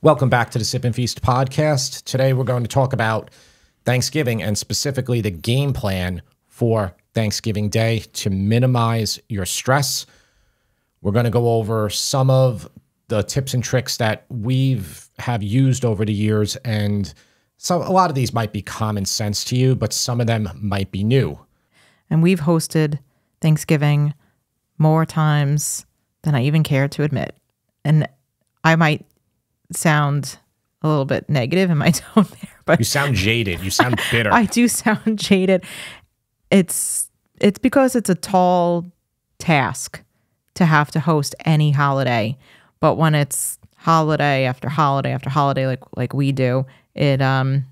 Welcome back to the Sip and Feast podcast. Today we're going to talk about Thanksgiving and specifically the game plan for Thanksgiving Day to minimize your stress. We're going to go over some of the tips and tricks that we've have used over the years and so a lot of these might be common sense to you, but some of them might be new. And we've hosted Thanksgiving more times than I even care to admit. And I might sound a little bit negative in my tone there, but You sound jaded. You sound bitter. I do sound jaded. It's it's because it's a tall task to have to host any holiday. But when it's holiday after holiday after holiday like like we do, it um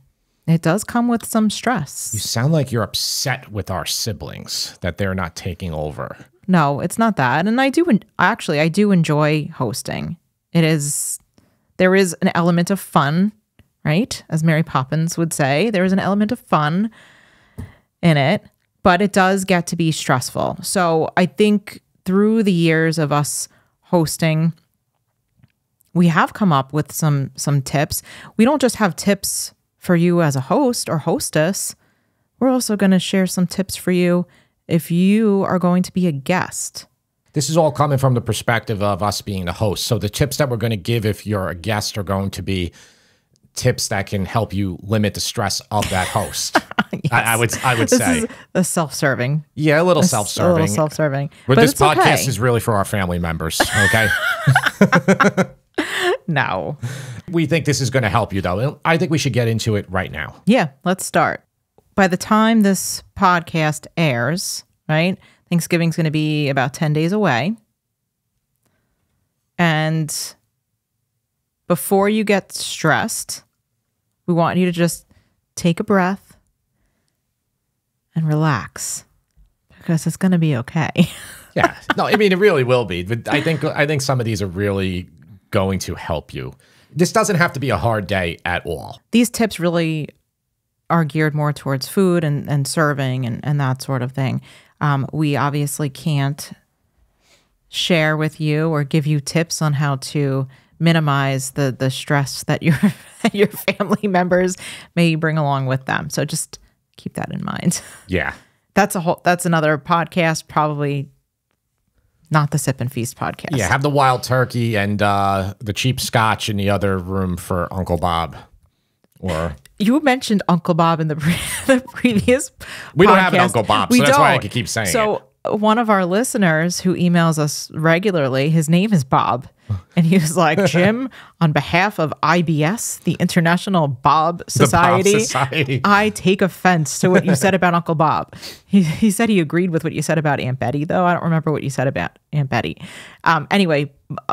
it does come with some stress. you sound like you're upset with our siblings that they're not taking over. No, it's not that. And I do actually I do enjoy hosting. It is there is an element of fun, right? As Mary Poppins would say, there is an element of fun in it, but it does get to be stressful. So I think through the years of us hosting we have come up with some some tips. We don't just have tips for you as a host or hostess. We're also going to share some tips for you if you are going to be a guest. This is all coming from the perspective of us being the host. So the tips that we're going to give if you're a guest are going to be tips that can help you limit the stress of that host. I, I would I would This say. is a self-serving. yeah, a little self-serving. A little self-serving. but, But this podcast okay. is really for our family members, okay? no. we think this is going to help you though. I think we should get into it right now. Yeah, let's start. By the time this podcast airs, right? Thanksgiving's going to be about 10 days away. And before you get stressed, we want you to just take a breath and relax because it's going to be okay. Yeah. No, I mean it really will be. But I think I think some of these are really going to help you. This doesn't have to be a hard day at all. These tips really are geared more towards food and, and serving and, and that sort of thing. Um, we obviously can't share with you or give you tips on how to minimize the the stress that your your family members may bring along with them. So just keep that in mind. Yeah. That's a whole that's another podcast, probably not the Sip and Feast podcast. Yeah, have the wild turkey and uh, the cheap scotch in the other room for Uncle Bob. Or You mentioned Uncle Bob in the, pre- the previous. We don't have an. Uncle Bob, We so that's why I don't. could keep saying So one of our listeners who emails us regularly, his name is Bob, and he was like, "Jim, on behalf of IBS, the International Bob Society, Society. I take offense to what you said about Uncle Bob." He he said he agreed with what you said about Aunt Betty, though I don't remember what you said about Aunt Betty. Um, anyway,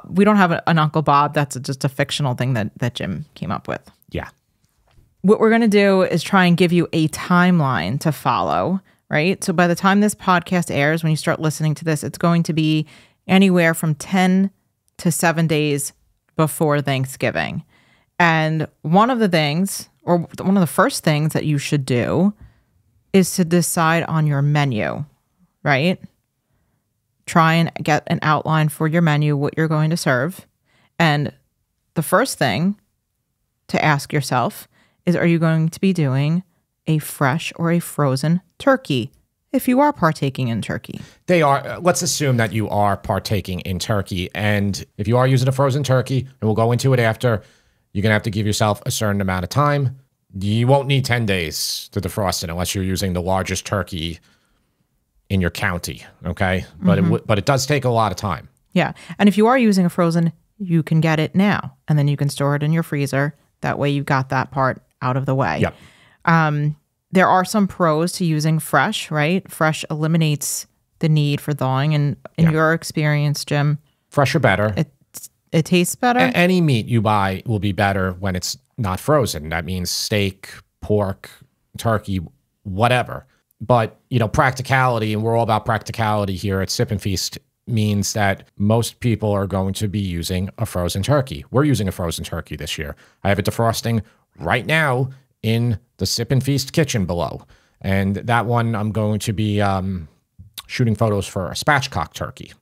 we don't have an Uncle Bob. That's just a fictional thing that that Jim came up with. What we're going to do is try and give you a timeline to follow, right? So by the time this podcast airs, when you start listening to this, it's going to be anywhere from 10 to 7 days before Thanksgiving. And one of the things or one of the first things that you should do is to decide on your menu, right? Try and get an outline for your menu, what you're going to serve. And the first thing to ask yourself is are you going to be doing a fresh or a frozen turkey if you are partaking in turkey? They are. uh, Let's assume that you are partaking in turkey, and if you are using a frozen turkey, and we'll go into it after, you're gonna have to give yourself a certain amount of time. You won't need ten days to defrost it unless you're using the largest turkey in your county. Okay, but it w- but it does take a lot of time. Yeah. And if you are using a frozen, you can get it now and then you can store it in your freezer. That way you've got that part out of the way. Yep. Um, there are some pros to using fresh, right? Fresh eliminates the need for thawing. And in your experience, Jim, Fresher better. it it tastes better. A- any meat you buy will be better when it's not frozen. That means steak, pork, turkey, whatever. But, you know, practicality, and we're all about practicality here at Sip and Feast, means that most people are going to be using a frozen turkey. We're using a frozen turkey this year. I have it defrosting right now in the Sip and Feast kitchen below. And that one I'm going to be um, shooting photos for a spatchcock turkey.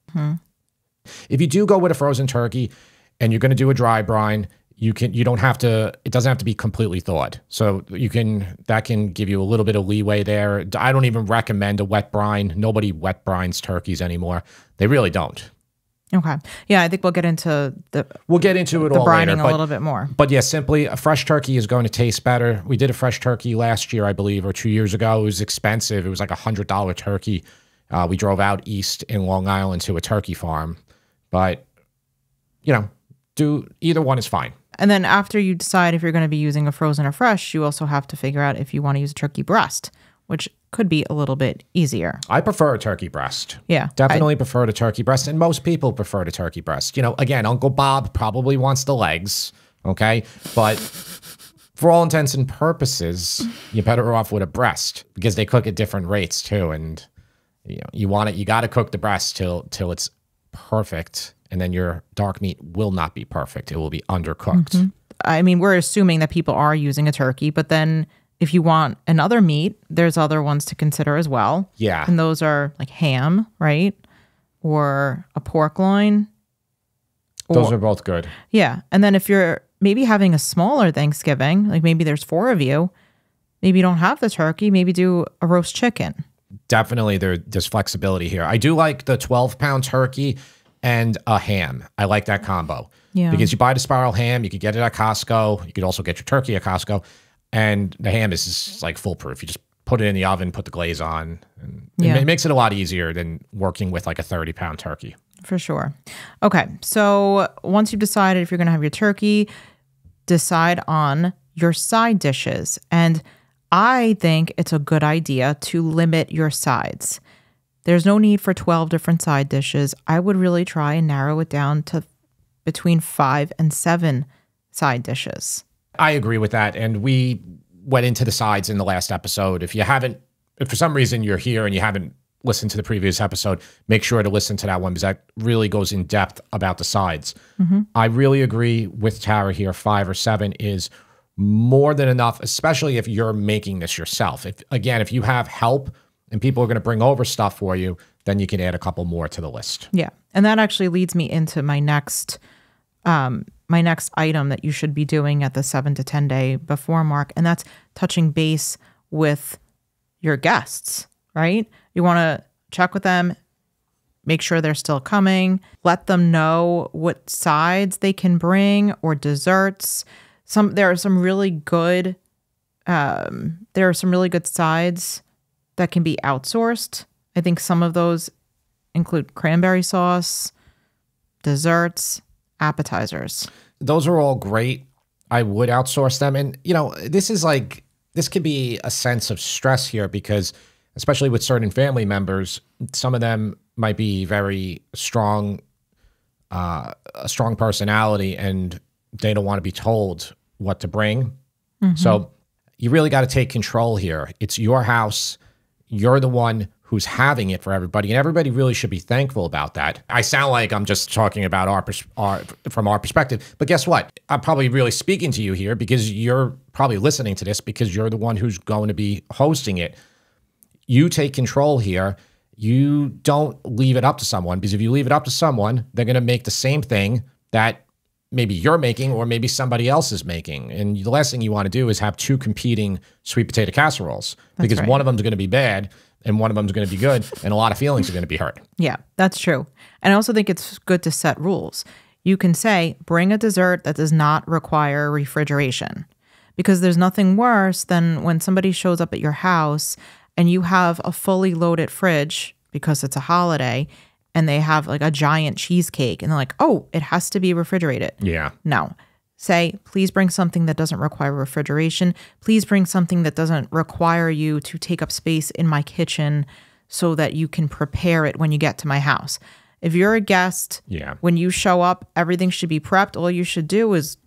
If you do go with a frozen turkey and you're going to do a dry brine, you can you don't have to it doesn't have to be completely thawed. So you can that can give you a little bit of leeway there. I don't even recommend a wet brine. Nobody wet brines turkeys anymore. They really don't Okay. Yeah, I think we'll get into the we'll get into it the all brining later a little bit more. but yeah simply a fresh turkey is going to taste better. We did a fresh turkey last year i believe or two years ago. It was expensive. It was like a hundred dollar turkey. Uh, we drove out east in long island to a turkey farm but you know do either one is fine. And then after you decide if you're going to be using a frozen or fresh, you also have to figure out if you want to use a turkey breast, which could be a little bit easier. I prefer a turkey breast. Yeah. Definitely prefer the turkey breast, and most people prefer the turkey breast. You know, again, Uncle Bob probably wants the legs, okay? But for all intents and purposes, you're better off with a breast because they cook at different rates too. And you know, you want it, you got to cook the breast till till it's perfect, and then your dark meat will not be perfect. It will be undercooked. Mm-hmm. I mean, we're assuming that people are using a turkey, but then if you want another meat, there's other ones to consider as well. Yeah. And those are like ham, right? Or a pork loin. Those are both good. Yeah. And then if you're maybe having a smaller Thanksgiving, like maybe there's four of you, maybe you don't have the turkey, maybe do a roast chicken. definitely there, there's flexibility here. I do like the 12 pound turkey and a ham. I like that combo. Yeah. Because you buy the spiral ham, you could get it at Costco. You could also get your turkey at Costco. And the ham is just like foolproof. You just put it in the oven, put the glaze on, and it Yeah. ma- makes it a lot easier than working with like a 30 pound turkey. For sure. Okay. So once you've decided if you're going to have your turkey, decide on your side dishes. And I think it's a good idea to limit your sides. There's no need for 12 different side dishes. I would really try and narrow it down to between five and seven side dishes. I agree with that. And we went into the sides in the last episode. If you haven't, if for some reason you're here and you haven't listened to the previous episode, make sure to listen to that one because that really goes in depth about the sides. I really agree with Tara here. Five or seven is more than enough, especially if you're making this yourself. If again, if you have help and people are going to bring over stuff for you, then you can add a couple more to the list. Yeah. And that actually leads me into my next um my next item that you should be doing at the 7 to 10 day before mark and that's touching base with your guests, right? You want to check with them, make sure they're still coming, let them know what sides they can bring or desserts. Some there are some really good um there are some really good sides that can be outsourced. I think some of those include cranberry sauce, desserts, appetizers. those are all great. I would outsource them. And, you know, this is like, this could be a sense of stress here because, especially with certain family members, some of them might be very strong, uh, a strong personality and they don't want to be told what to bring. So you really got to take control here. It's your house. You're the one who's having it for everybody, and everybody really should be thankful about that. I sound like I'm just talking about our, our from our perspective, but guess what? I'm probably really speaking to you here because you're probably listening to this because you're the one who's going to be hosting it. You take control here. You don't leave it up to someone because if you leave it up to someone, they're going to make the same thing that maybe you're making or maybe somebody else is making. And the last thing you want to do is have two competing sweet potato casseroles because right. one of them's going to be bad and one of them's going to be good and a lot of feelings are going to be hurt. Yeah, that's true. And I also think it's good to set rules. You can say, bring a dessert that does not require refrigeration. Because there's nothing worse than when somebody shows up at your house and you have a fully loaded fridge because it's a holiday and they have like a giant cheesecake and they're like, oh, it has to be refrigerated. Yeah. No. Say, please bring something that doesn't require refrigeration. Please bring something that doesn't require you to take up space in my kitchen so that you can prepare it when you get to my house. If you're a guest, Yeah. when you show up, everything should be prepped. All you should do is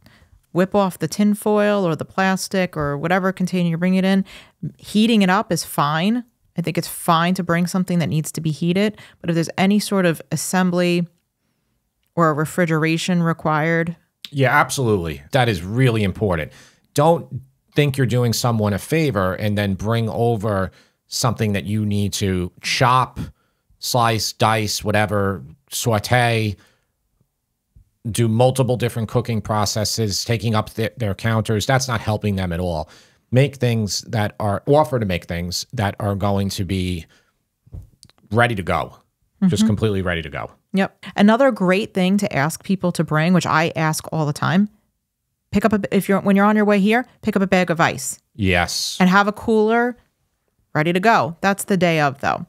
whip off the tin foil or the plastic or whatever container you bring it in. Heating it up is fine. I think it's fine to bring something that needs to be heated. But if there's any sort of assembly or refrigeration required, Yeah, absolutely. That is really important. Don't think you're doing someone a favor and then bring over something that you need to chop, slice, dice, whatever, saute do multiple different cooking processes, taking up th- their counters. That's not helping them at all. Make things that are offer to make things that are going to be ready to go, just mm-hmm. completely ready to go. Yep. Another great thing to ask people to bring, which I ask all the time, pick up a if you're when you're on your way here, pick up a bag of ice Yes. and have a cooler ready to go. That's the day of though.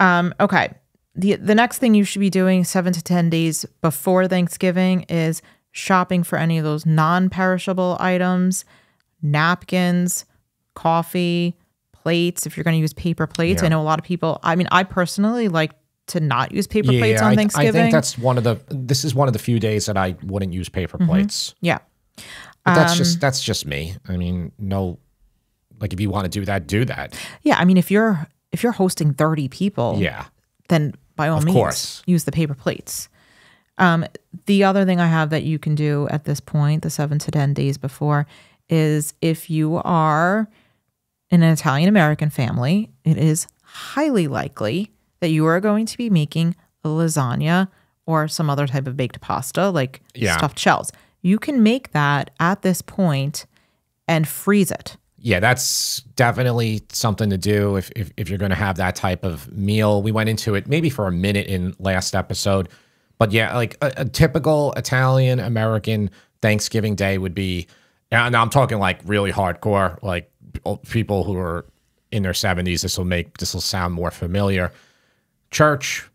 Um, okay. The the next thing you should be doing seven to ten days before Thanksgiving is shopping for any of those non-perishable items, napkins, coffee, plates. If you're going to use paper plates, I know a lot of people. I mean, I personally like to not use paper plates on I, Thanksgiving. I think that's one of the. This is one of the few days that I wouldn't use paper Mm-hmm. plates. yeah. But that's Um, just that's just me. I mean, no. Like if you want to do that, do that. Yeah, I mean, if you're if you're hosting thirty people, Yeah. then by all means course. use the paper plates. Um, the other thing I have that you can do at this point, the seven to ten days before, is if you are in an Italian American family, it is highly likely that you are going to be making a lasagna or some other type of baked pasta, like Yeah. stuffed shells. You can make that at this point and freeze it. Yeah, that's definitely something to do if, if, if you're going to have that type of meal. We went into it maybe for a minute in last episode, but yeah, like a, a typical Italian American Thanksgiving day would be, and I'm talking like really hardcore, like people who are in their 70s. This will make this will sound more familiar. Church,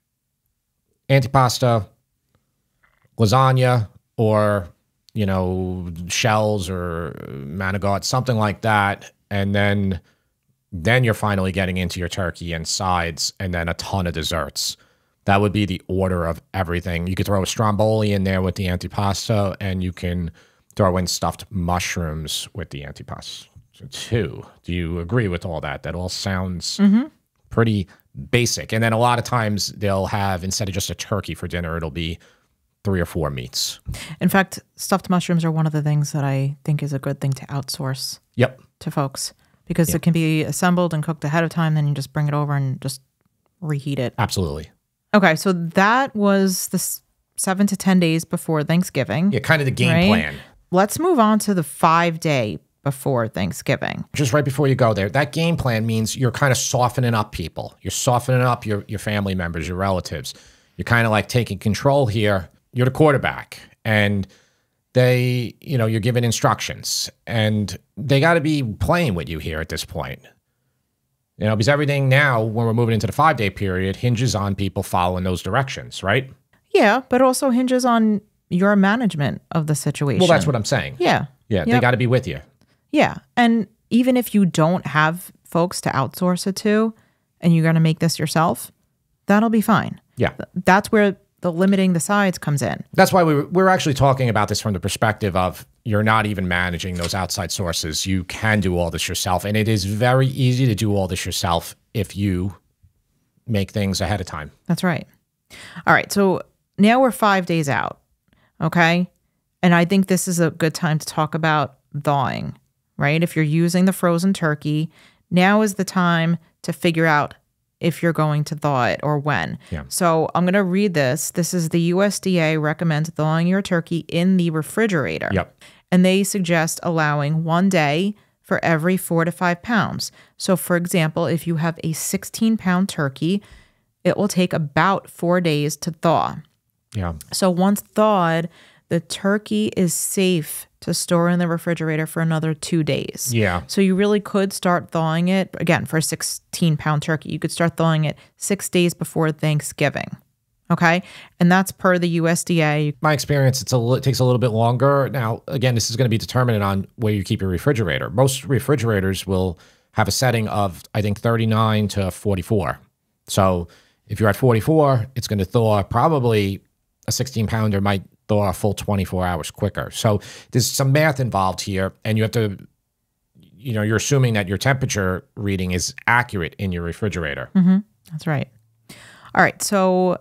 antipasta, lasagna, or you know shells or manigot, something like that, and then then you're finally getting into your turkey and sides, and then a ton of desserts. That would be the order of everything. You could throw a stromboli in there with the antipasta, and you can throw in stuffed mushrooms with the antipasta too. Do you agree with all that? That all sounds mm-hmm. pretty basic. And then a lot of times they'll have instead of just a turkey for dinner, it'll be three or four meats. In fact, stuffed mushrooms are one of the things that I think is a good thing to outsource Yep. to folks because it can be assembled and cooked ahead of time. Then you just bring it over and just reheat it. Absolutely. Okay, so that was the seven to 10 days before Thanksgiving. Yeah, kind of the game Right. plan. Let's move on to the five day before Thanksgiving. Just right before you go there, that game plan means you're kind of softening up people. You're softening up your, your family members, your relatives. You're kind of like taking control here. You're the quarterback. And they, you know, you're giving instructions and they got to be playing with you here at this point. You know, because everything now, when we're moving into the five day period, hinges on people following those directions, right? Yeah, but also hinges on your management of the situation. Well, that's what I'm saying. Yeah. Yeah, they got to be with you. Yeah. And even if you don't have folks to outsource it to and you're going to make this yourself, that'll be fine. Yeah. That's where the limiting the sides comes in. That's why we were, we're actually talking about this from the perspective of you're not even managing those outside sources. You can do all this yourself. And it is very easy to do all this yourself if you make things ahead of time. That's right. All right. So now we're five days out. Okay. And I think this is a good time to talk about thawing, right? If you're using the frozen turkey, now is the time to figure out if you're going to thaw it or when. Yeah. So I'm going to read this. This is the USDA recommends thawing your turkey in the refrigerator. Yep. And they suggest allowing one day for every four to five pounds. So, for example, if you have a 16 pound turkey, it will take about four days to thaw. Yeah. So, once thawed, the turkey is safe to store in the refrigerator for another two days. Yeah. So, you really could start thawing it again for a 16 pound turkey. You could start thawing it six days before Thanksgiving. Okay. And that's per the USDA. My experience, it's a it takes a little bit longer. Now, again, this is going to be determined on where you keep your refrigerator. Most refrigerators will have a setting of, I think, 39 to 44. So if you're at 44, it's going to thaw probably a 16 pounder might a full 24 hours quicker. So there's some math involved here, and you have to, you know, you're assuming that your temperature reading is accurate in your refrigerator. Mm-hmm. That's right. All right. So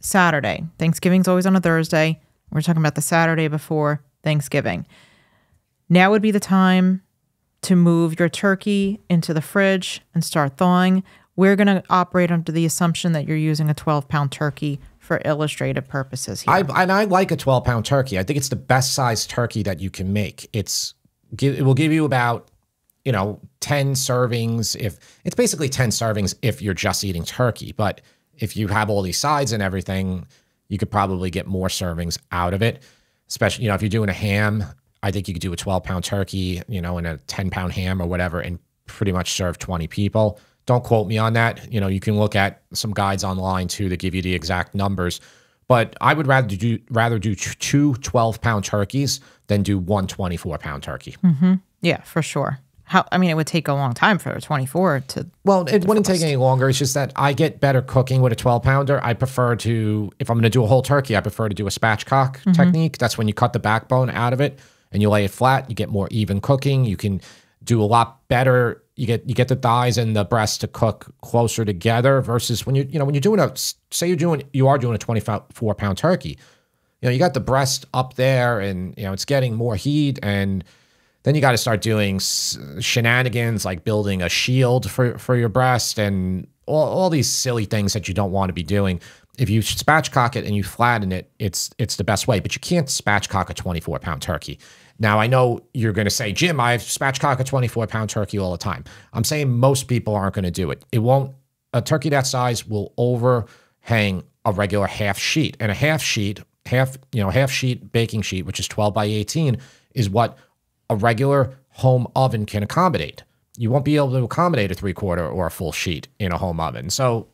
Saturday, Thanksgiving's always on a Thursday. We're talking about the Saturday before Thanksgiving. Now would be the time to move your turkey into the fridge and start thawing. We're going to operate under the assumption that you're using a 12 pound turkey for illustrative purposes here. I and I like a 12 pound turkey. I think it's the best sized turkey that you can make. It's it will give you about you know 10 servings if it's basically 10 servings if you're just eating turkey. But if you have all these sides and everything, you could probably get more servings out of it. Especially you know if you're doing a ham, I think you could do a 12 pound turkey, you know, and a 10 pound ham or whatever, and pretty much serve 20 people. Don't quote me on that. You know, you can look at some guides online too that give you the exact numbers. But I would rather do rather do two 12 pound turkeys than do one 24 pound turkey. Mm-hmm. yeah, for sure. How I mean, it would take a long time for a 24 to. Well, it wouldn't take any longer. It's just that I get better cooking with a 12 pounder. I prefer to, if I'm going to do a whole turkey, I prefer to do a spatchcock mm-hmm. technique. That's when you cut the backbone out of it and you lay it flat. You get more even cooking. You can do a lot better. You get you get the thighs and the breast to cook closer together versus when you you know when you're doing a say you're doing you are doing a 24 pound turkey. You know you got the breast up there and you know it's getting more heat and then you got to start doing shenanigans like building a shield for for your breast and all, all these silly things that you don't want to be doing. If you spatchcock it and you flatten it, it's it's the best way. But you can't spatchcock a 24 pound turkey. Now I know you're going to say, Jim, I've spatchcock a 24 pound turkey all the time. I'm saying most people aren't going to do it. It won't. A turkey that size will overhang a regular half sheet, and a half sheet, half you know, half sheet baking sheet, which is 12 by 18, is what a regular home oven can accommodate. You won't be able to accommodate a three quarter or a full sheet in a home oven. So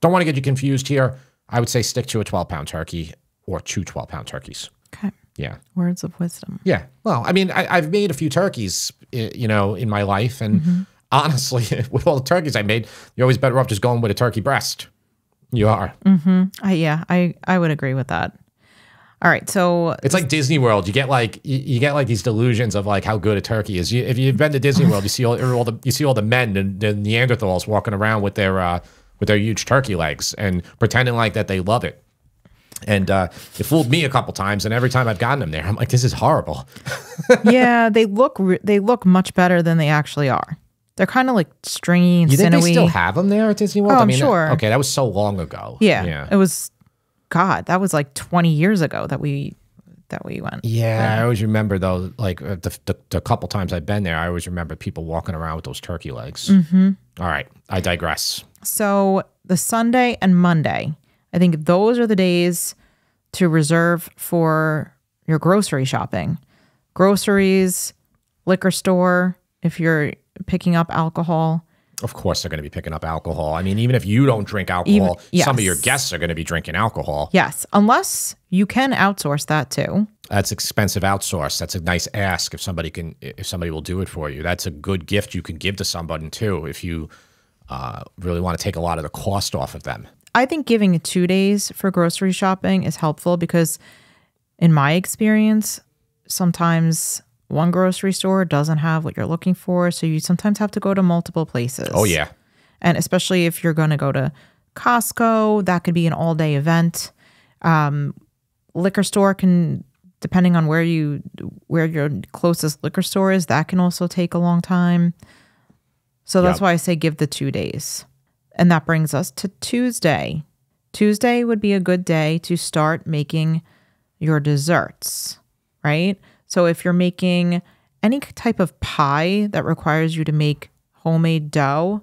don't want to get you confused here. I would say stick to a 12 pound turkey or two 12 pound turkeys. Okay. Yeah. Words of wisdom. Yeah. Well, I mean, I, I've made a few turkeys, you know, in my life. And honestly, with all the turkeys I made, you're always better off just going with a turkey breast. You are. I, yeah, I, I would agree with that. All right. So It's like Disney World. You get like you, you get like these delusions of like how good a turkey is. You, if you've been to Disney World, you see all, all the you see all the men and the Neanderthals walking around with their uh, with their huge turkey legs and pretending like that they love it. And uh, it fooled me a couple times, and every time I've gotten them there, I'm like, this is horrible. yeah, they look they look much better than they actually are. They're kind of like stringy and You think sinewy. they still have them there at Disney World? Oh, I I'm mean, sure. Okay, that was so long ago. yeah, yeah. it was. God, that was like 20 years ago that we that we went. Yeah, I always remember though, like uh, the, the the couple times I've been there, I always remember people walking around with those turkey legs. Mm-hmm. right, I digress. So the Sunday and Monday, I think those are the days to reserve for your grocery shopping. Groceries, liquor store, if you're picking up alcohol. Of course, they're going to be picking up alcohol. I mean, even if you don't drink alcohol, Even- some of your guests are going to be drinking alcohol. Yes, unless you can outsource that too. That's expensive outsource. That's a nice ask if somebody can, if somebody will do it for you. That's a good gift you can give to somebody too if you uh, really want to take a lot of the cost off of them. I think giving two days for grocery shopping is helpful because, in my experience, sometimes one grocery store doesn't have what you're looking for. So you sometimes have to go to multiple places. Oh yeah, And especially if you're going to go to Costco, that could be an all day event. Um, liquor store can, depending on where you where your closest liquor store is, that can also take a long time. So that's Yep. why I say give the two days. And that brings us to Tuesday. Tuesday would be a good day to start making your desserts, right? So if you're making any type of pie that requires you to make homemade dough,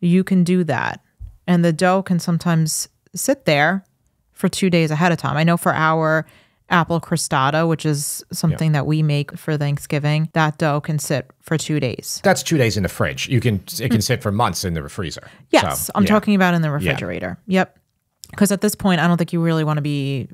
you can do that. And the dough can sometimes sit there for two days ahead of time. I know for our apple crostata, which is something that we make for Thanksgiving, that dough can sit for two days. that's two days in the fridge. You can it can mm. sit for months in the freezer. Yes, So, I'm yeah. talking about in the refrigerator. Yep. Because at this point, I don't think you really want to be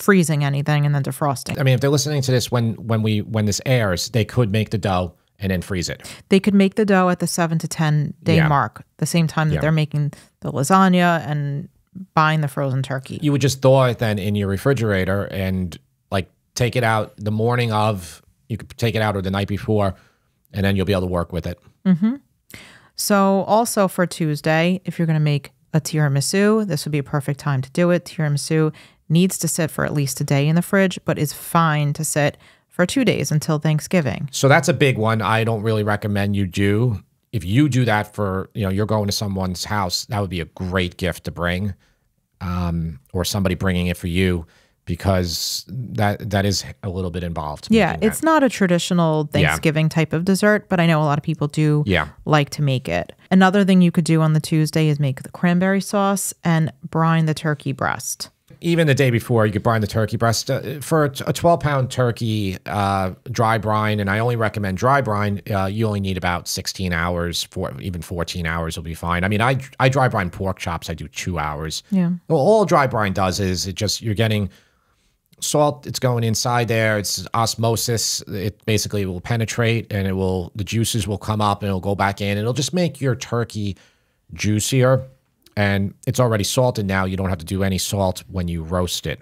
freezing anything and then defrosting. I mean, if they're listening to this when when we when this airs, they could make the dough and then freeze it. They could make the dough at the seven to 10 day Yeah. mark, the same time that Yeah. they're making the lasagna and buying the frozen turkey. You would just thaw it then in your refrigerator and like take it out the morning of. You could take it out or the night before, and then you'll be able to work with it. Mm-hmm. So, also for Tuesday, if you're going to make a tiramisu, this would be a perfect time to do it. Tiramisu needs to sit for at least a day in the fridge, but is fine to sit for two days until Thanksgiving. So that's a big one. I don't really recommend you do. If you do that for, you know, you're going to someone's house, that would be a great gift to bring. Um, or somebody bringing it for you because that that is a little bit involved. Yeah, it's not a traditional Thanksgiving type of dessert, but I know a lot of people do Yeah. like to make it. Another thing you could do on the Tuesday is make the cranberry sauce and brine the turkey breast. Even the day before, you could brine the turkey breast uh, for a, a 12 pound turkey, uh, dry brine. And I only recommend dry brine. Uh, you only need about 16 hours for even 14 hours will be fine. I mean, I, I dry brine pork chops. I do two hours. Yeah. Well, all dry brine does is it just, you're getting salt. It's going inside there. It's osmosis. It basically will penetrate and it will, the juices will come up and it'll go back in. It'll just make your turkey juicier and it's already salted now. You don't have to do any salt when you roast it.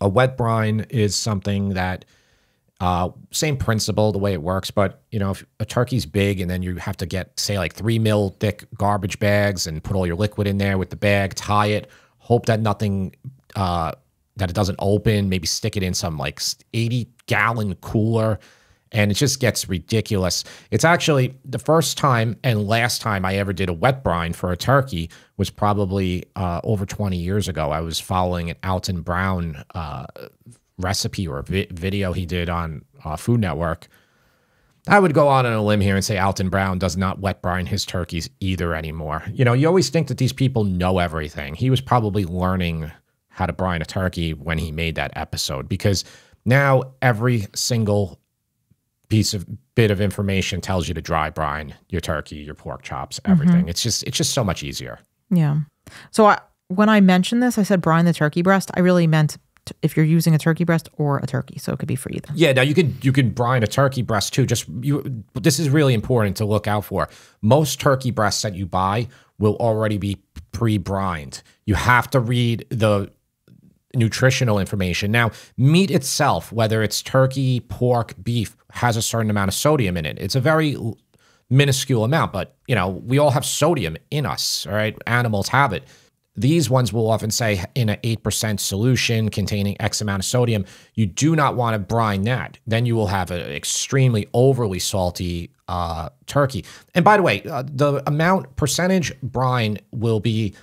A wet brine is something that uh, same principle, the way it works, but you know, if a turkey's big and then you have to get, say, like three mil thick garbage bags and put all your liquid in there with the bag, tie it, hope that nothing, uh, that it doesn't open, maybe stick it in some like 80 gallon cooler, and it just gets ridiculous. It's actually the first time and last time I ever did a wet brine for a turkey was probably uh, over 20 years ago. I was following an Alton Brown uh, recipe or vi- video he did on uh, Food Network. I would go out on a limb here and say Alton Brown does not wet brine his turkeys either anymore. You know, you always think that these people know everything. He was probably learning how to brine a turkey when he made that episode because now every single piece of bit of information tells you to dry brine your turkey, your pork chops, everything. Mm-hmm. It's just it's just so much easier. Yeah. So I, when I mentioned this, I said brine the turkey breast. I really meant t- if you're using a turkey breast or a turkey, so it could be for either. Yeah, now you could you could brine a turkey breast too. Just you this is really important to look out for. Most turkey breasts that you buy will already be pre-brined. You have to read the nutritional information. Now, meat itself, whether it's turkey, pork, beef, has a certain amount of sodium in it. It's a very minuscule amount, but you know, we all have sodium in us, all right? Animals have it. These ones will often say in an 8% solution containing X amount of sodium. You do not want to brine that. Then you will have an extremely overly salty uh, turkey. And by the way, uh, the amount percentage brine will be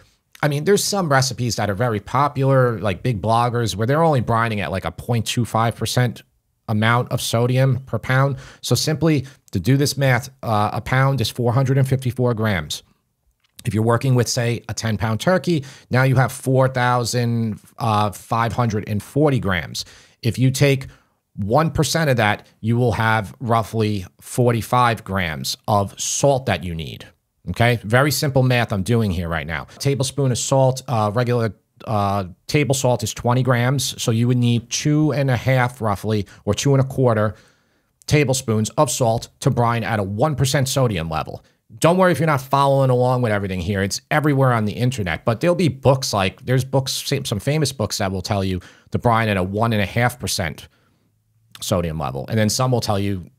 I mean, there's some recipes that are very popular, like big bloggers, where they're only brining at like a 0.25% amount of sodium per pound. So simply to do this math, uh, a pound is 454 grams. If you're working with, say, a 10 pound turkey, now you have 4,540 grams. If you take 1% of that, you will have roughly 45 grams of salt that you need. Okay, very simple math I'm doing here right now. tablespoon of salt, uh, regular uh, table salt is 20 grams. So you would need two and a half, roughly, or two and a quarter tablespoons of salt to brine at a 1% sodium level. Don't worry if you're not following along with everything here. It's everywhere on the internet, but there'll be books like there's books, some famous books that will tell you to brine at a one and a half percent sodium level. And then some will tell you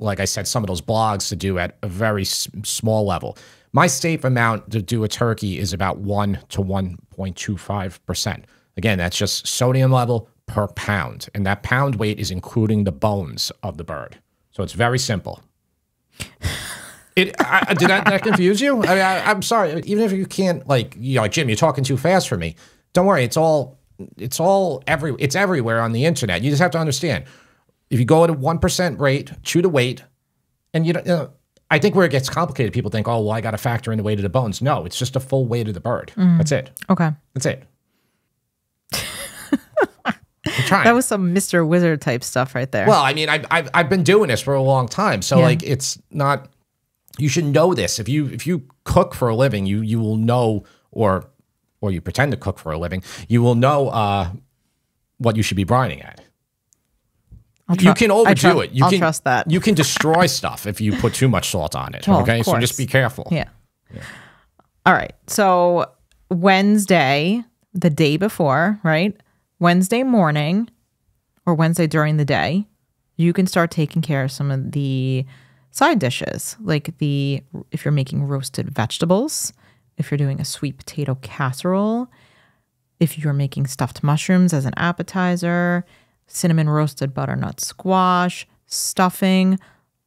like I said, some of those blogs to do at a very small level. My safe amount to do a turkey is about 1 to 1.25%. Again, that's just sodium level per pound. And that pound weight is including the bones of the bird. So it's very simple. It, I, did that, that confuse you? I mean, I, I'm sorry. Even if you can't, like, you know, like, Jim, you're talking too fast for me. Don't worry. It's all, it's all every, it's everywhere on the internet. You just have to understand. If you go at a one percent rate, chew the weight, and you you know, I think where it gets complicated, people think, oh, well, I got to factor in the weight of the bones. No, it's just a full weight of the bird. That's it. Okay. That's it. That was some Mr. Wizard type stuff right there. well, I mean, I, I've I've been doing this for a long time, so Yeah. like, it's not. You should know this. If you if you cook for a living, you you will know, or or you pretend to cook for a living, you will know uh, what you should be brining at. I'll you can overdo tru- it. You I'll can trust that. You can destroy stuff if you put too much salt on it. Oh, well, okay, so just be careful. Yeah. All right. So Wednesday, the day before, right? Wednesday morning or Wednesday during the day, you can start taking care of some of the side dishes, like the if you're making roasted vegetables, if you're doing a sweet potato casserole, if you're making stuffed mushrooms as an appetizer, cinnamon roasted butternut squash, stuffing,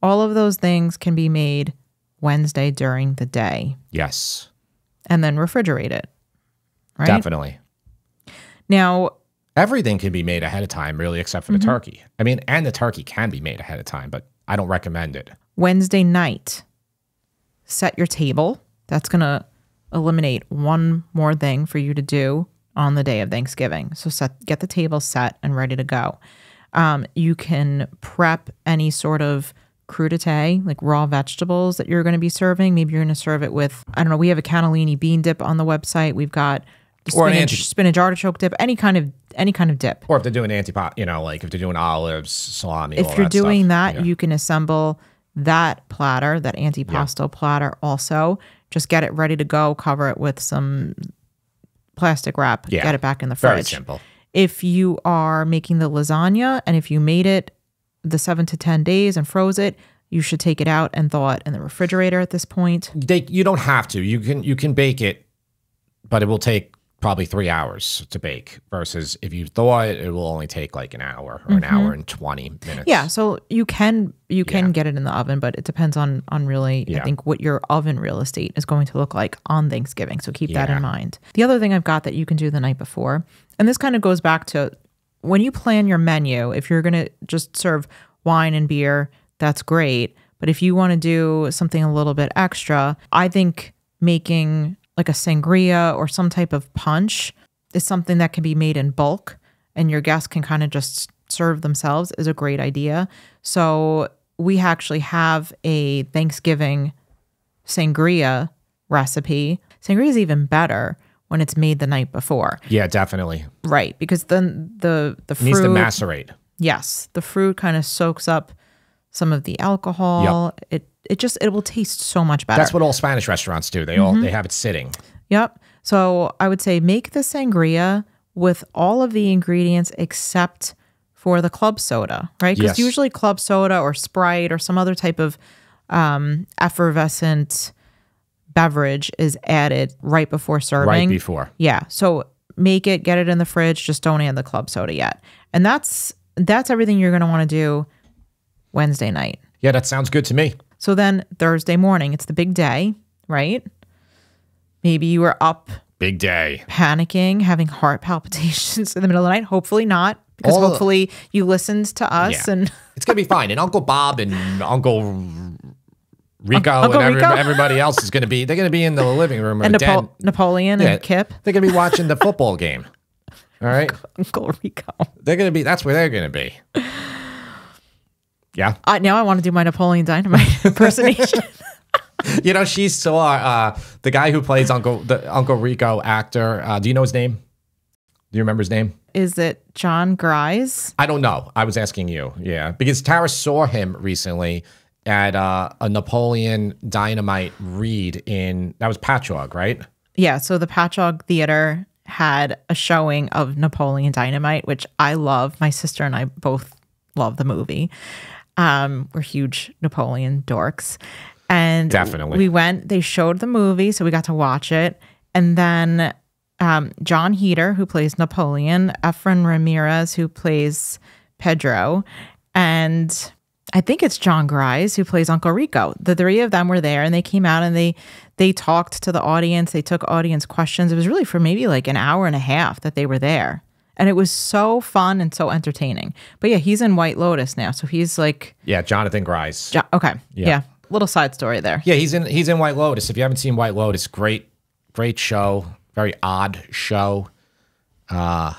all of those things can be made Wednesday during the day Yes. and then refrigerate it. right? Definitely. Now, Everything can be made ahead of time, really, except for the Mm-hmm. turkey. I mean, and the turkey can be made ahead of time, but I don't recommend it. Wednesday night, set your table. That's going to eliminate one more thing for you to do on the day of Thanksgiving. So set get the table set and ready to go. Um, you can prep any sort of crudité, like raw vegetables that you're going to be serving. Maybe you're going to serve it with I don't know. We have a cannellini bean dip on the website. We've got Or spinach, spinach artichoke dip. Any kind of any kind of dip. Or if they're doing antipop, you know, like if they're doing olives, salami, if you're that doing stuff. that, Yeah. you can assemble that platter, that antipasto platter also. Just get it ready to go, cover it with some plastic wrap, Yeah. get it back in the fridge. very simple. If you are making the lasagna and if you made it the seven to 10 days and froze it, you should take it out and thaw it in the refrigerator at this point. They, you don't have to. You can you can bake it, but it will take probably three hours to bake. Versus if you thaw it, it will only take like an hour or an hour and twenty minutes. Mm-hmm. Yeah, so you can you can Yeah. get it in the oven, but it depends on on really Yeah. I think what your oven real estate is going to look like on Thanksgiving. So keep that in mind. The other thing I've got that you can do the night before, and this kind of goes back to when you plan your menu, if you're going to just serve wine and beer, that's great. But if you want to do something a little bit extra, I think making like a sangria or some type of punch is something that can be made in bulk and your guests can kind of just serve themselves is a great idea. So we actually have a Thanksgiving sangria recipe. Sangria is even better when it's made the night before. Yeah, definitely. Right, because then the the It needs to macerate. yes, the fruit kind of soaks up some of the alcohol. It it just it will taste so much better. That's what all Spanish restaurants do. They Mm-hmm. all they have it sitting. Yep. So I would say make the sangria with all of the ingredients except for the club soda, right? Because Yes. usually club soda or Sprite or some other type of um, effervescent beverage is added right before serving. Right before. Yeah. So make it, get it in the fridge. Just don't add the club soda yet. And that's that's everything you're going to want to do Wednesday night. Yeah, that sounds good to me. So then Thursday morning, it's the big day, right? Maybe you were up Big day. panicking, having heart palpitations in the middle of the night. Hopefully not, because All- hopefully you listened to us Yeah. and It's gonna be fine. And Uncle Bob and Uncle Rico Uncle and every- Rico? everybody else is gonna be. They're gonna be in the living room and. Napo- Napoleon Yeah. and Kip, They're gonna be watching the football game. All right. Uncle Rico. They're gonna be. That's where they're gonna be. Yeah. Uh, now I want to do my Napoleon Dynamite impersonation. You know, she saw uh, the guy who plays Uncle the Uncle Rico actor. Uh, do you know his name? Do you remember his name? Is it Jon Gries? I don't know. I was asking you. Yeah, because Tara saw him recently at uh, a Napoleon Dynamite read in that was Patchogue, right? Yeah. So the Patchogue Theater had a showing of Napoleon Dynamite, which I love. My sister and I both love the movie. Um, we're huge Napoleon dorks. And Definitely. we went, they showed the movie, so we got to watch it. And then um, Jon Heder, who plays Napoleon, Efren Ramirez, who plays Pedro, and I think it's Jon Gries who plays Uncle Rico. The three of them were there and they came out and they they talked to the audience. They took audience questions. It was really for maybe like an hour and a half that they were there. And it was so fun and so entertaining. But yeah, he's in White Lotus now. So he's like Yeah, Jonathan Gries. Jo- okay. Yeah. Yeah. Little side story there. Yeah, he's in he's in White Lotus. If you haven't seen White Lotus, great great show. Very odd show. Uh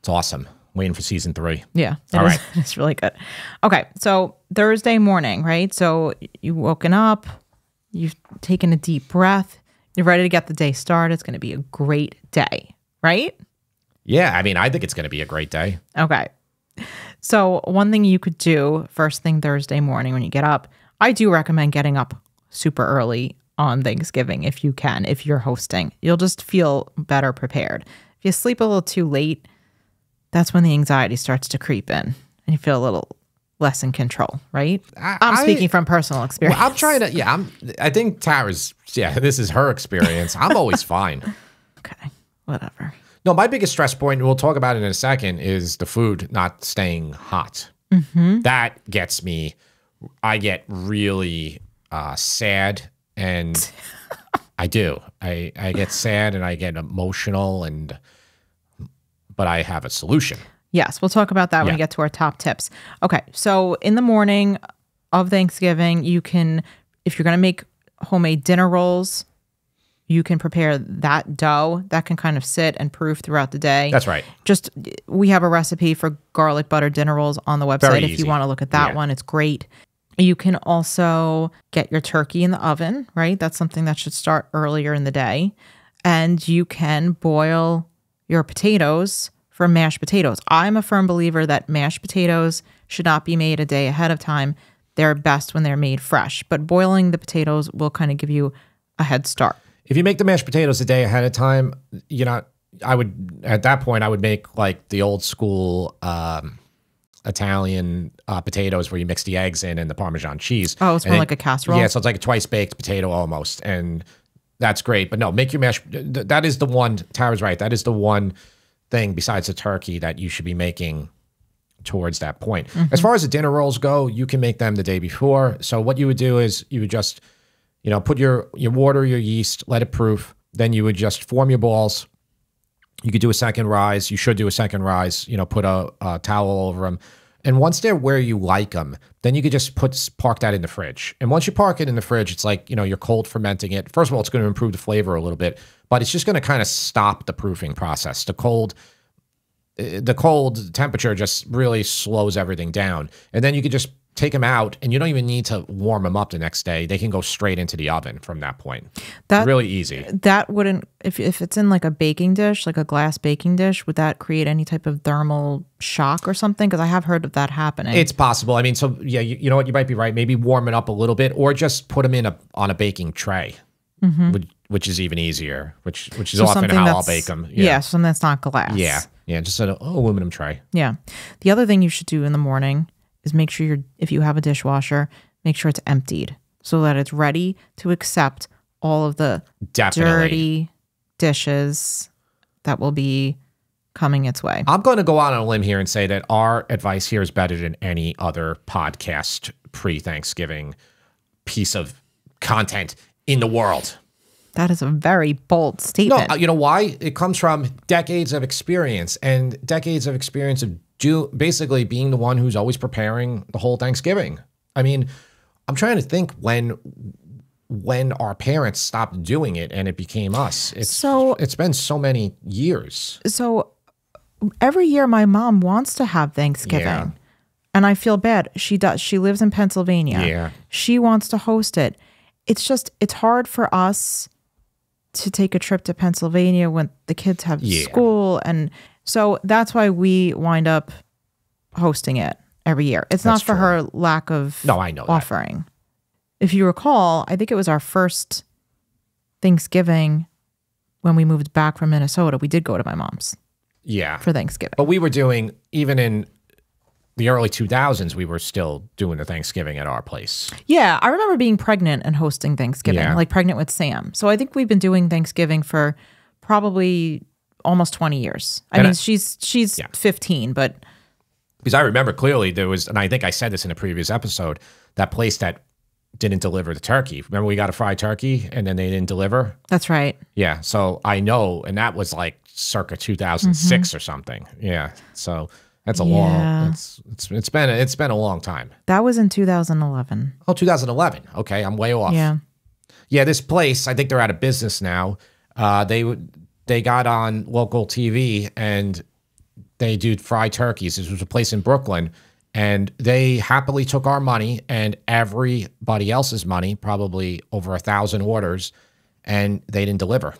it's awesome. Waiting for season three. Yeah. All is- right. It's really good. Okay. So Thursday morning, right? So you've woken up, you've taken a deep breath, you're ready to get the day started. It's going to be a great day, right? Yeah, I mean, I think it's gonna be a great day. Okay. So, one thing you could do first thing Thursday morning when you get up, I do recommend getting up super early on Thanksgiving if you can, if you're hosting. You'll just feel better prepared. If you sleep a little too late, that's when the anxiety starts to creep in and you feel a little less in control, right? I- I'm I- speaking from personal experience. Well, I'm trying to yeah, I'm I think Tara's yeah, this is her experience. I'm always fine. okay, whatever. No, my biggest stress point, we'll talk about it in a second, is the food not staying hot. Mm-hmm. That gets me, I get really uh, sad and I do. I I get sad and I get emotional and but I have a solution. Yes, we'll talk about that when we get to our top tips. Okay, so in the morning of Thanksgiving, you can, if you're going to make homemade dinner rolls, you can prepare that dough that can kind of sit and proof throughout the day. That's right. Just we have a recipe for garlic butter dinner rolls on the website if you want to look at that Yeah. one. It's great. You can also get your turkey in the oven, right? That's something that should start earlier in the day. And you can boil your potatoes for mashed potatoes. I'm a firm believer that mashed potatoes should not be made a day ahead of time. They're best when they're made fresh, but boiling the potatoes will kind of give you a head start. If you make the mashed potatoes a day ahead of time, you know, I would at that point I would make like the old school um, Italian uh, potatoes where you mix the eggs in and the Parmesan cheese. Oh, it's more like a casserole? Yeah, so it's like a twice baked potato almost, and that's great. But no, make your mash. That is the one. Tara's right. That is the one thing besides the turkey that you should be making towards that point. Mm-hmm. As far as the dinner rolls go, you can make them the day before. So what you would do is you would just, you know, put your your water, your yeast, let it proof. Then you would just form your balls. You could do a second rise. You should do a second rise. You know, put a, a towel over them. And once they're where you like them, then you could just put park that in the fridge. And once you park it in the fridge, it's like you know you're cold fermenting it. First of all, it's going to improve the flavor a little bit, but it's just going to kind of stop the proofing process. The cold, uh, the cold temperature just really slows everything down. And then you could just take them out, and you don't even need to warm them up the next day. They can go straight into the oven from that point. That really easy. that wouldn't if if it's in like a baking dish, like a glass baking dish, would that create any type of thermal shock or something? Because I have heard of that happening. It's possible. I mean, so yeah, you, you know what? You might be right. Maybe warm it up a little bit, or just put them in a on a baking tray, mm-hmm. which, which is even easier. Which which is. So often how I'll bake them. Yeah. something that's not glass. yeah, yeah. Just an aluminum tray. Yeah. The other thing you should do in the morning is make sure you're, if you have a dishwasher, make sure it's emptied so that it's ready to accept all of the Definitely. dirty dishes that will be coming its way. I'm going to go out on a limb here and say that our advice here is better than any other podcast pre Thanksgiving piece of content in the world. That is a very bold statement. uh, you know why? It comes from decades of experience and decades of experience of do basically being the one who's always preparing the whole Thanksgiving. I mean, I'm trying to think when when our parents stopped doing it and it became us. It's So- it's been so many years. so every year my mom wants to have Thanksgiving. Yeah. And I feel bad. She does. She lives in Pennsylvania. Yeah. She wants to host it. It's just it's hard for us to take a trip to Pennsylvania when the kids have Yeah. school and so that's why we wind up hosting it every year. It's not for true. her lack of No, I know that. offering. If you recall, I think it was our first Thanksgiving when we moved back from Minnesota. We did go to my mom's Yeah. for Thanksgiving. But we were doing even in the early 2000s we were still doing the Thanksgiving at our place. Yeah, I remember being pregnant and hosting Thanksgiving, Yeah. like pregnant with Sam. So I think we've been doing Thanksgiving for probably almost 20 years. I And mean, I- she's she's Yeah. 15, but Because I remember clearly there was, and I think I said this in a previous episode, that place that didn't deliver the turkey. Remember we got a fried turkey and then they didn't deliver? that's right. Yeah. So I know, and that was like circa 2006 Mm-hmm. or something. Yeah. So that's a Yeah. long. It's it's it's been it's been a long time. That was in 2011. Oh, 2011. Okay, I'm way off. Yeah. Yeah, this place, I think they're out of business now. Uh, they would they got on local TV and they do fried turkeys. This was a place in Brooklyn, and they happily took our money and everybody else's money, probably over a thousand orders, and they didn't deliver.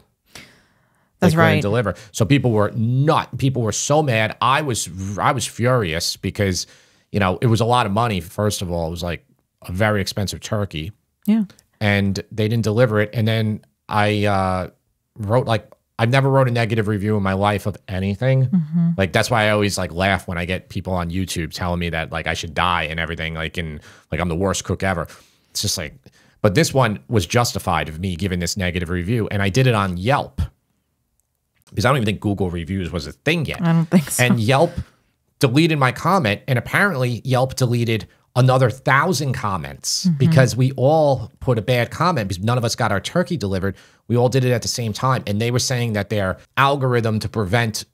That's they right. Deliver. So people were not. People were so mad. I was. I was furious because, you know, it was a lot of money. First of all, it was like a very expensive turkey Yeah. and they didn't deliver it. And then I uh, wrote like I've never wrote a negative review in my life of anything. Mm-hmm. Like that's why I always like laugh when I get people on YouTube telling me that like I should die and everything. Like and like I'm the worst cook ever. It's just like, but this one was justified of me giving this negative review, and I did it on Yelp because I don't even think Google reviews was a thing yet. I don't think so. And Yelp deleted my comment, and apparently Yelp deleted another thousand comments because we all put a bad comment because none of us got our turkey delivered. We all did it at the same time. And they were saying that their algorithm to prevent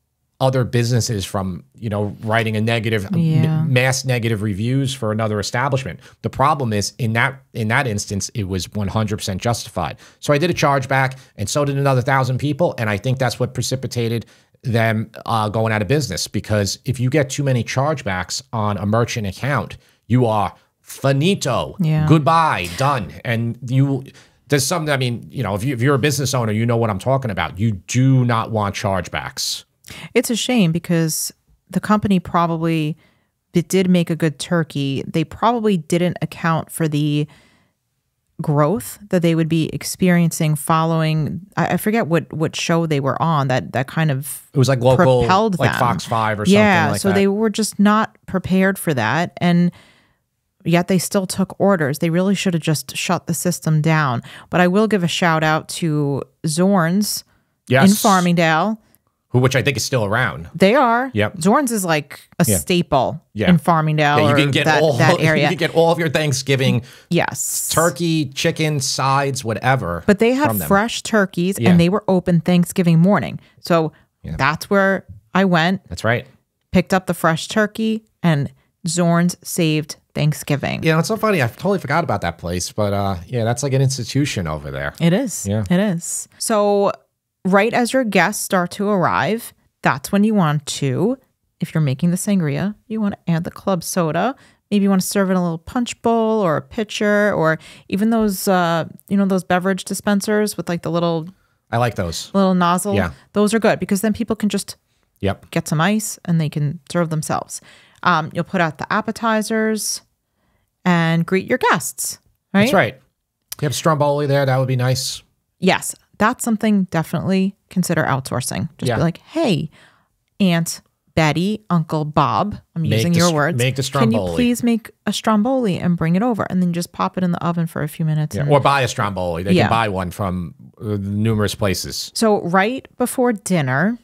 other businesses from, you know, writing a negative Yeah. mass negative reviews for another establishment. The problem is in that in that instance, it was 100% justified. So I did a chargeback, and so did another thousand people, and I think that's what precipitated them uh, going out of business. Because if you get too many chargebacks on a merchant account, you are finito. Yeah. Goodbye, done, and you. There's something. I mean, you know, if, you, if you're a business owner, you know what I'm talking about. You do not want chargebacks. It's a shame because the company probably it did make a good turkey. They probably didn't account for the growth that they would be experiencing following I, I forget what what show they were on that that kind of It was like local, propelled like them. Fox Five or something yeah like so that. they were just not prepared for that and yet they still took orders they really should have just shut the system down but i will give a shout out to zorns yes. in farmingdale who which I think is still around. they are Yep. zorns is like a Yeah. staple Yeah. in farmingdale Yeah, you can get that, all that area you can get all of your Thanksgiving yes turkey, chicken, sides, whatever. But they had fresh turkeys Yeah. and they were open Thanksgiving morning. So that's where I went, That's right. picked up the fresh turkey, and Zorns saved Thanksgiving. Yeah, it's so funny. I totally forgot about that place, but uh, yeah, that's like an institution over there. It is. Yeah. It is. So, right as your guests start to arrive, that's when you want to, if you're making the sangria, you want to add the club soda. Maybe you want to serve it in a little punch bowl or a pitcher or even those, uh, you know, those beverage dispensers with like the little I like those. little nozzle. Yeah. Those are good because then people can just Yep. get some ice and they can serve themselves. Um, you'll put out the appetizers and greet your guests. Right? That's right. You have Stromboli there. That would be nice. Yes, that's something definitely consider outsourcing. Just Yeah. be like, hey, Aunt Betty, Uncle Bob, I'm Make using the your words. make the Stromboli. Can you please make a stromboli and bring it over, and then just pop it in the oven for a few minutes? and- Or buy a Stromboli. They Yeah. can buy one from uh, numerous places. So, right before dinner,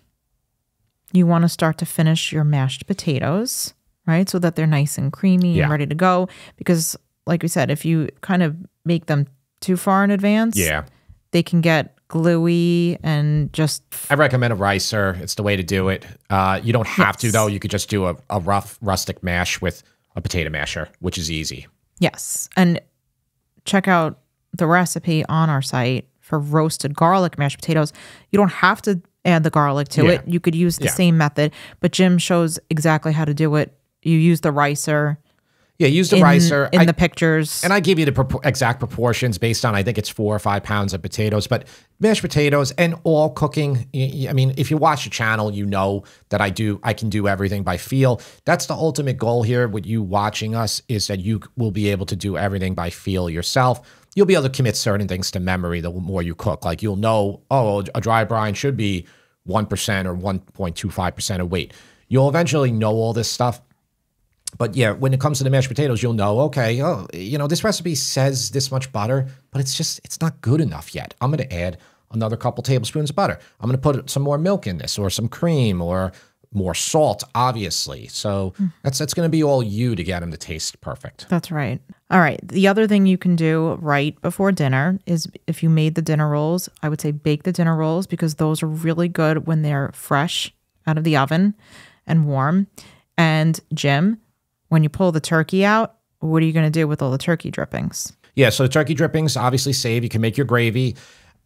you want to start to finish your mashed potatoes, right? So that they're nice and creamy Yeah. and ready to go. Because, like we said, if you kind of make them too far in advance, Yeah. they can get gluey and just I recommend a ricer. It's the way to do it. Uh, you don't have to though. You could just do a, a rough rustic mash with a potato masher, which is easy. yes. And check out the recipe on our site for roasted garlic mashed potatoes. You don't have to add the garlic to Yeah. it. You could use the Yeah. same method, but Jim shows exactly how to do it. You use the ricer Yeah, use the in, ricer. in I- the pictures. And I give you the propor- exact proportions based on I think it's four or five pounds of potatoes, but mashed potatoes and all cooking. I mean, if you watch the channel, you know that I do. I can do everything by feel. That's the ultimate goal here. With you watching us, is that you will be able to do everything by feel yourself. You'll be able to commit certain things to memory the more you cook. Like you'll know, oh, a dry brine should be one percent or one point two five percent of weight. You'll eventually know all this stuff but yeah, when it comes to the mashed potatoes, you'll know, okay, oh, you know, this recipe says this much butter, but it's just, it's not good enough yet. I'm going to add another couple tablespoons of butter. I'm going to put some more milk in this or some cream or more salt, obviously. So mm. that's, that's going to be all you to get them to taste perfect. That's right. All right. The other thing you can do right before dinner is if you made the dinner rolls, I would say bake the dinner rolls because those are really good when they're fresh out of the oven and warm. And Jim, when you pull the turkey out, what are you going to do with all the turkey drippings? Yeah, so the turkey drippings obviously save. You can make your gravy.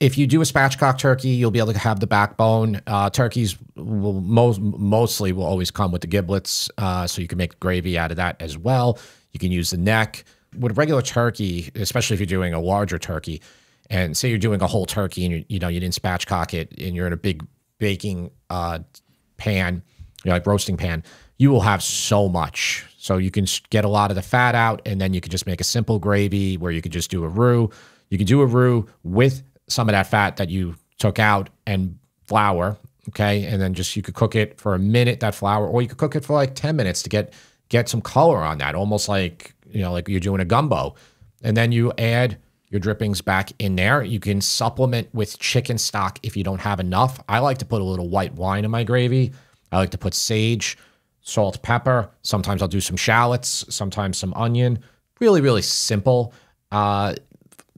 If you do a spatchcock turkey, you'll be able to have the backbone. Uh, turkeys will most mostly will always come with the giblets, uh, so you can make gravy out of that as well. You can use the neck with a regular turkey, especially if you're doing a larger turkey. And say you're doing a whole turkey and you, you know you didn't spatchcock it, and you're in a big baking uh, pan, you know, like roasting pan, you will have so much. So you can get a lot of the fat out, and then you can just make a simple gravy where you could just do a roux. You can do a roux with some of that fat that you took out and flour, okay, and then just you could cook it for a minute that flour, or you could cook it for like ten minutes to get get some color on that, almost like you know like you're doing a gumbo, and then you add your drippings back in there. You can supplement with chicken stock if you don't have enough. I like to put a little white wine in my gravy. I like to put sage, salt, pepper. Sometimes I'll do some shallots, sometimes some onion. Really, really simple. Uh,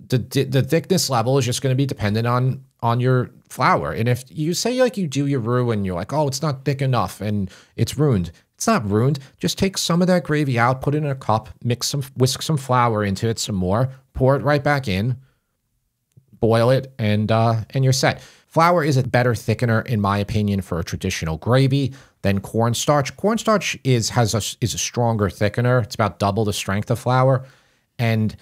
the the thickness level is just going to be dependent on on your flour. And if you say like you do your roux and you're like, oh, it's not thick enough and it's ruined, it's not ruined. Just take some of that gravy out, put it in a cup, mix some, whisk some flour into it some more, pour it right back in, boil it, and uh, and you're set. Flour is a better thickener, in my opinion, for a traditional gravy than cornstarch. Cornstarch is has a, is a stronger thickener. It's about double the strength of flour, and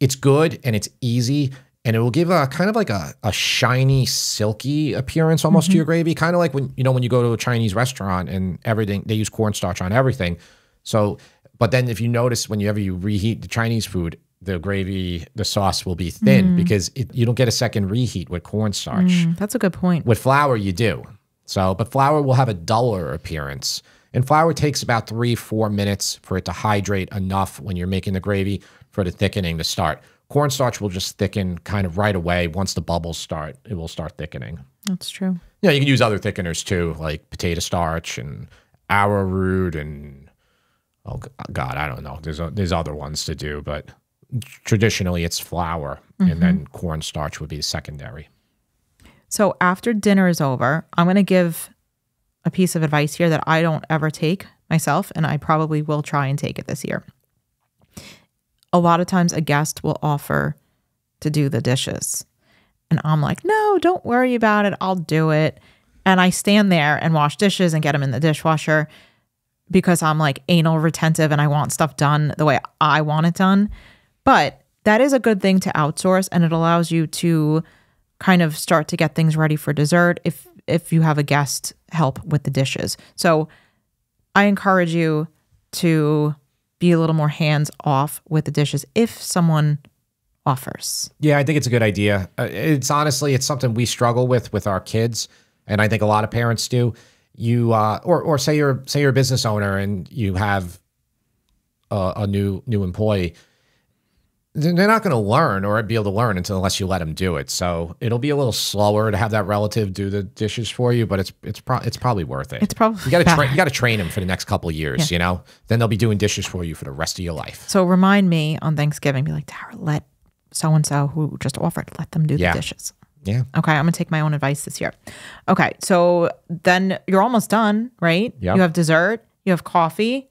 it's good and it's easy and it will give a kind of like a, a shiny, silky appearance almost mm-hmm. to your gravy. Kind of like when you know when you go to a Chinese restaurant and everything they use cornstarch on everything. So, but then if you notice whenever you reheat the Chinese food, the gravy, the sauce will be thin mm. because it, you don't get a second reheat with cornstarch. Mm, that's a good point. With flour, you do. So, but flour will have a duller appearance. And flour takes about three, four minutes for it to hydrate enough when you're making the gravy for the thickening to start. Cornstarch will just thicken kind of right away. Once the bubbles start, it will start thickening. That's true. Yeah, you can use other thickeners too, like potato starch and arrowroot and oh god, I don't know. There's there's other ones to do, but traditionally it's flour mm-hmm. and then cornstarch would be secondary. So after dinner is over, I'm going to give a piece of advice here that I don't ever take myself, and I probably will try and take it this year a lot of times a guest will offer to do the dishes. And I'm like, no, don't worry about it. I'll do it. And I stand there and wash dishes and get them in the dishwasher because I'm like anal retentive and I want stuff done the way I want it done. But that is a good thing to outsource and it allows you to kind of start to get things ready for dessert if if you have a guest help with the dishes. So I encourage you to be a little more hands off with the dishes if someone offers. Yeah, I think it's a good idea. Uh, it's honestly, it's something we struggle with with our kids, and I think a lot of parents do. You uh, or or say you're say you're a business owner and you have a, a new new employee they're not going to learn or be able to learn until unless you let them do it. So it'll be a little slower to have that relative do the dishes for you, but it's it's pro- it's probably worth it. It's probably you got to you got to train them for the next couple years. Yeah. You know, then they'll be doing dishes for you for the rest of your life. So remind me on Thanksgiving, be like, Tara, let so and so who just offered, let them do yeah. the dishes. Yeah. Okay, I'm gonna take my own advice this year. Okay, so then you're almost done, right? Yeah. You have dessert. You have coffee.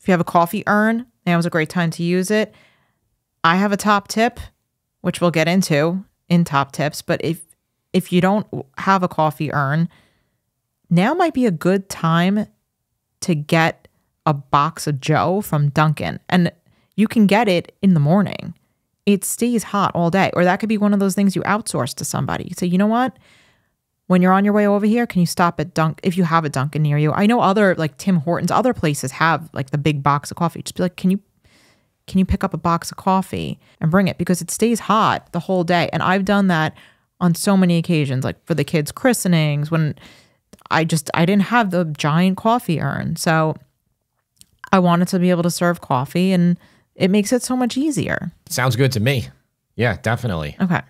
If you have a coffee urn, now is a great time to use it I have a top tip, which we'll get into in top tips. But if if you don't have a coffee urn, now might be a good time to get a box of Joe from Dunkin'. And you can get it in the morning. It stays hot all day. Or that could be one of those things you outsource to somebody. Say, you know what? When you're on your way over here, can you stop at Dunk if you have a Dunkin' near you? I know other like Tim Hortons, other places have like the big box of coffee. Just be like, can you can you pick up a box of coffee and bring it? Because it stays hot the whole day. And i've done that on so many occasions like for the kids christenings when i just i didn't have the giant coffee urn. So i wanted to be able to serve coffee and it makes it so much easier. Sounds good to me. Yeah definitely. Okay.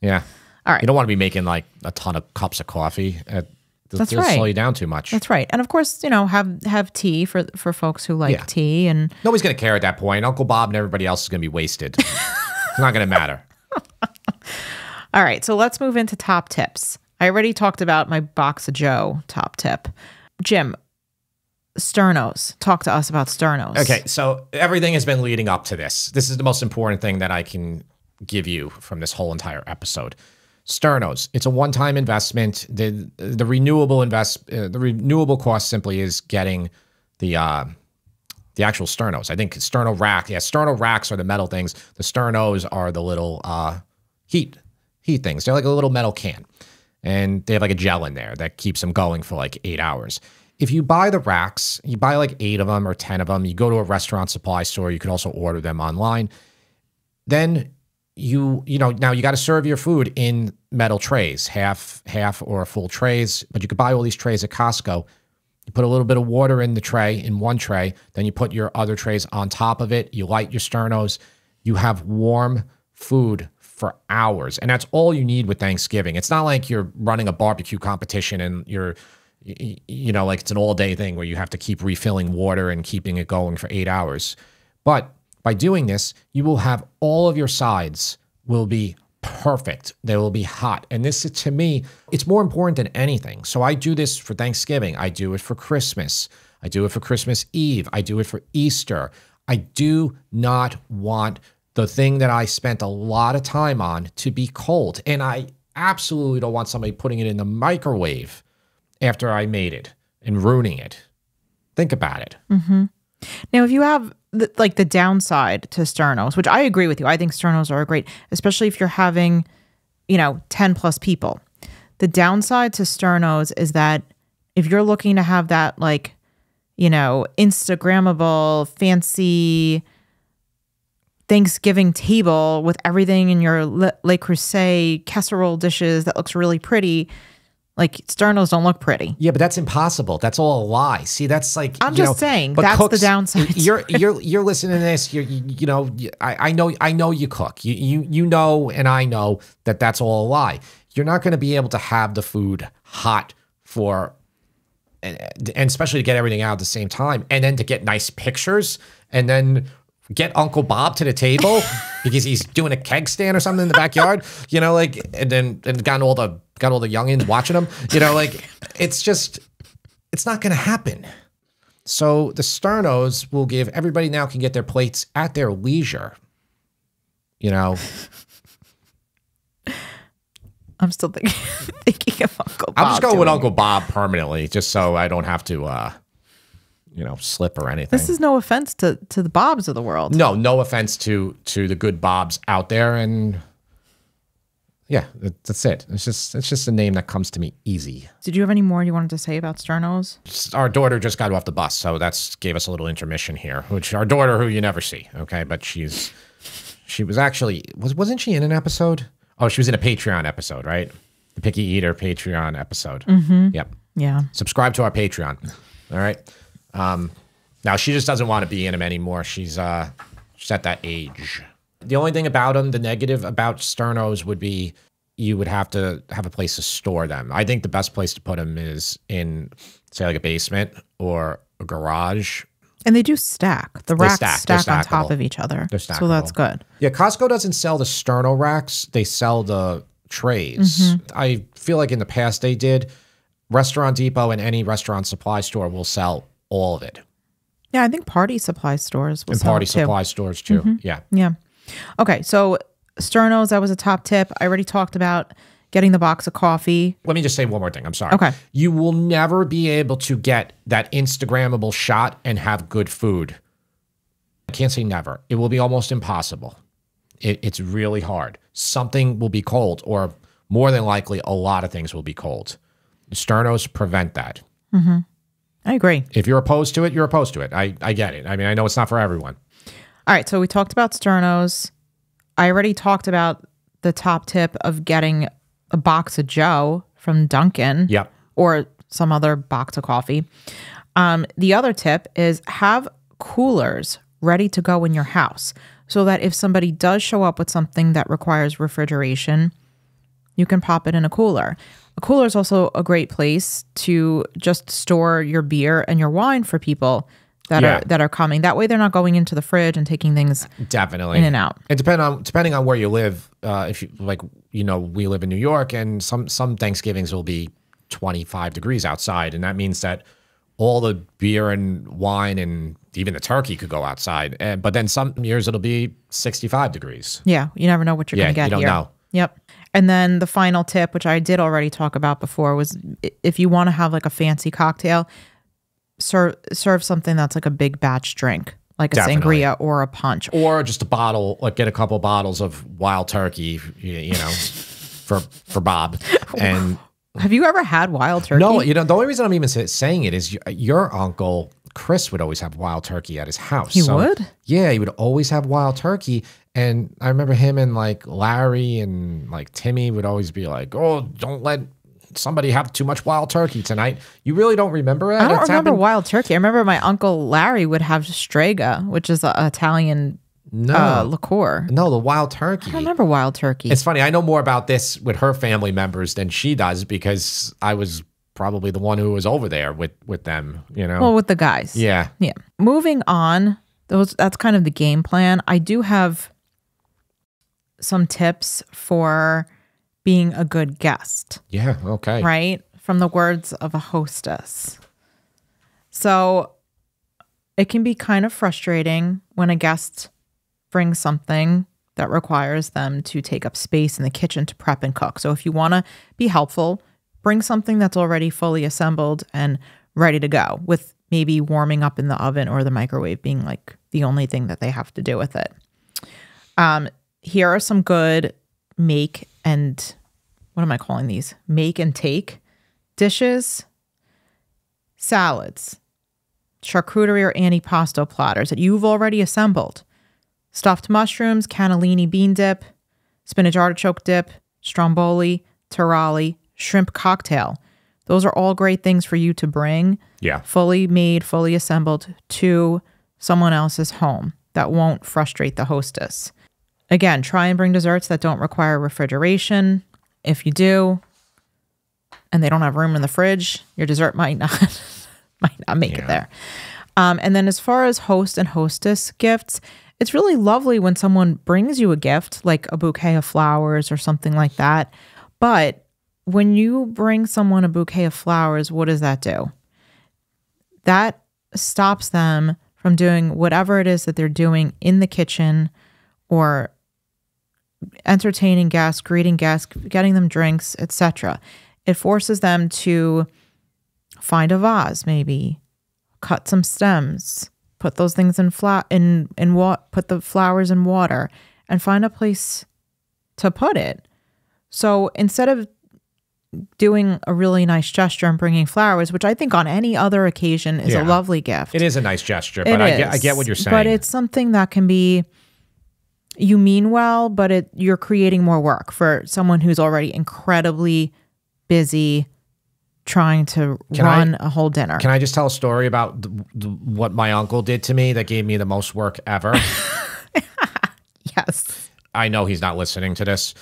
Yeah. All right. You don't want to be making like a ton of cups of coffee at that's right. slow you down too much. That's right. And of course, you know, have have tea for for folks who like yeah. tea and nobody's gonna care at that point. Uncle Bob and everybody else is gonna be wasted. it's not gonna matter. All right, so let's move into top tips. I already talked about my box of Joe top tip. Jim, sternos. Talk to us about sternos. Okay, so everything has been leading up to this. This is the most important thing that I can give you from this whole entire episode. Sternos. It's a one-time investment. The the renewable invest uh, the renewable cost simply is getting the uh, the actual sternos. I think sterno rack. Yeah, sterno racks are the metal things. The sternos are the little uh, heat heat things. They're like a little metal can, and they have like a gel in there that keeps them going for like eight hours. If you buy the racks, you buy like eight of them or ten of them. You go to a restaurant supply store. You can also order them online. Then you you know now you got to serve your food in metal trays half half or full trays but you could buy all these trays at costco. You put a little bit of water in the tray in one tray then you put your other trays on top of it. You light your sternos. You have warm food for hours and that's all you need with thanksgiving. It's not like you're running a barbecue competition and you're you know, like it's an all day thing where you have to keep refilling water and keeping it going for eight hours. But by doing this, you will have all of your sides will be perfect. They will be hot. And this, to me, it's more important than anything. So I do this for Thanksgiving. I do it for Christmas. I do it for Christmas Eve. I do it for Easter. I do not want the thing that I spent a lot of time on to be cold. And I absolutely don't want somebody putting it in the microwave after I made it and ruining it. Think about it. Mm-hmm. Now, if you have the, like the downside to sternos, which I agree with you, I think sternos are great, especially if you're having, you know, 10 plus people. The downside to sternos is that if you're looking to have that, like, you know, Instagrammable, fancy Thanksgiving table with everything in your Le, Le Creuset casserole dishes that looks really pretty, like sternos don't look pretty. Yeah, but that's impossible. That's all a lie. See, that's like I'm you just know, saying, but that's the downside. You're you're you're listening to this. You're you, you know I, I know I know you cook. You you you know and I know that that's all a lie. You're not going to be able to have the food hot for and, and especially to get everything out at the same time and then to get nice pictures and then get Uncle Bob to the table because he's doing a keg stand or something in the backyard, you know, like and then and got all the got all the youngins watching him, you know, like it's just it's not going to happen. So the Sternos will give everybody now can get their plates at their leisure. You know, I'm still thinking, thinking of Uncle Bob. I'm just going with Uncle Bob permanently, just so I don't have to, uh, you know, slip or anything. This is no offense to to the Bobs of the world. no, no offense to to the good Bobs out there, and yeah, that- that's it. It's just it's just a name that comes to me easy. Did you have any more you wanted to say about sternos? Our daughter just got off the bus, so that's gave us a little intermission here. Which our daughter, who you never see, okay, but she's she was actually was wasn't she in an episode? Oh, she was in a Patreon episode, right? The Picky Eater Patreon episode. Mm-hmm. Yep. Yeah. subscribe to our Patreon. All right. Um, now she just doesn't want to be in him anymore. She's uh, she's at that age. The only thing about them, the negative about sternos would be you would have to have a place to store them. I think the best place to put them is in, say, like a basement or a garage. And they do stack. The racks stack. stack, on top of each other. They're so that's good. Yeah, Costco doesn't sell the sterno racks. They sell the trays. Mm-hmm. I feel like in the past they did. Restaurant Depot and any restaurant supply store will sell all of it. Yeah, I think party supply stores And party it too. supply stores too. Mm-hmm. Yeah. Yeah. Okay, so sternos, that was a top tip. I already talked about getting the box of coffee. Let me just say one more thing. I'm sorry. Okay. You will never be able to get that Instagrammable shot and have good food. I can't say never. It will be almost impossible. It, it's really hard. Something will be cold, or more than likely, a lot of things will be cold. Sternos prevent that. Mm-hmm. I agree. If you're opposed to it, you're opposed to it. I, I get it. I mean, I know it's not for everyone. All right, so we talked about sternos. I already talked about the top tip of getting a box of Joe from Dunkin'. Yep. Or some other box of coffee. Um, the other tip is have coolers ready to go in your house so that if somebody does show up with something that requires refrigeration, you can pop it in a cooler. A cooler is also a great place to just store your beer and your wine for people that Yeah. are that are coming. That way they're not going into the fridge and taking things Definitely in and out. And depending on depending on where you live, uh, if you like, you know, we live in New York, and some some Thanksgivings will be 25 degrees outside, and that means that all the beer and wine and even the turkey could go outside. And, but then some years it'll be 65 degrees. Yeah, you never know what you're Yeah, going to get you don't here. know. Yep. And then the final tip, which I did already talk about before, was if you want to have like a fancy cocktail, serve serve something that's like a big batch drink, like a Definitely. sangria or a punch. Or just a bottle, like get a couple bottles of wild turkey, you, you know, for for Bob. And Have you ever had wild turkey? No, you know, the only reason I'm even saying it is your, your uncle Chris would always have wild turkey at his house. He would? Yeah, he would always have wild turkey. And I remember him and like Larry and like Timmy would always be like, "Oh, don't let somebody have too much wild turkey tonight." You really don't remember it? I don't It's remember happened- wild turkey. I remember my uncle Larry would have Strega, which is an Italian No, uh, liqueur. no, the wild turkey. I don't remember wild turkey. It's funny. I know more about this with her family members than she does because I was probably the one who was over there with with them. You know. Well, with the guys. yeah. Yeah. Moving on, those that's kind of the game plan. I do have some tips for being a good guest, Yeah. Okay. right? From the words of a hostess. So it can be kind of frustrating when a guest brings something that requires them to take up space in the kitchen to prep and cook. So if you want to be helpful, bring something that's already fully assembled and ready to go with maybe warming up in the oven or the microwave being like the only thing that they have to do with it. Um, here are some good make and what am I calling these? Make and take dishes, salads, charcuterie or antipasto platters that you've already assembled. Stuffed mushrooms, cannellini bean dip, spinach artichoke dip, stromboli, taralli, shrimp cocktail. Those are all great things for you to bring Yeah. fully made, fully assembled to someone else's home that won't frustrate the hostess. Again, try and bring desserts that don't require refrigeration. If you do, and they don't have room in the fridge, your dessert might not might not make Yeah. it there. Um, and then as far as host and hostess gifts, it's really lovely when someone brings you a gift like a bouquet of flowers or something like that. But when you bring someone a bouquet of flowers, what does that do? That stops them from doing whatever it is that they're doing in the kitchen or entertaining guests, greeting guests, getting them drinks, etc. It forces them to find a vase, maybe cut some stems, put those things in flat in in what put the flowers in water, and find a place to put it. So instead of doing a really nice gesture and bringing flowers, which I think on any other occasion is Yeah. a lovely gift. It is a nice gesture, but I get I get what you're saying. But it's something that can be you mean well, but it you're creating more work for someone who's already incredibly busy trying to Can I- run a whole dinner. Can I just tell a story about the, the, what my uncle did to me that gave me the most work ever? yes. I know he's not listening to this.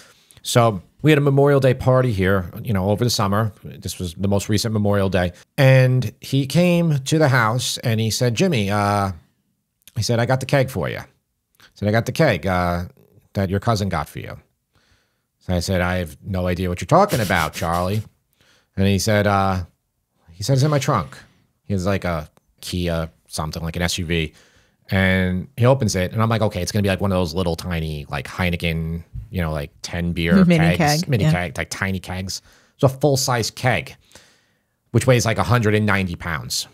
So we had a Memorial Day party here, you know, over the summer. This was the most recent Memorial Day. And he came to the house and he said, Jimmy, uh, he said, I got the keg for you. I said, I got the keg uh, that your cousin got for you. So I said, I have no idea what you're talking about, Charlie. And he said, uh, he said, it's in my trunk. He has like a Kia, something like an SUV. And he opens it, and I'm like, okay, it's gonna be like one of those little tiny, like Heineken, you know, like 10 beer Mini kegs, keg, mini yeah. keg, like tiny kegs. It's a full size keg, which weighs like 190 pounds.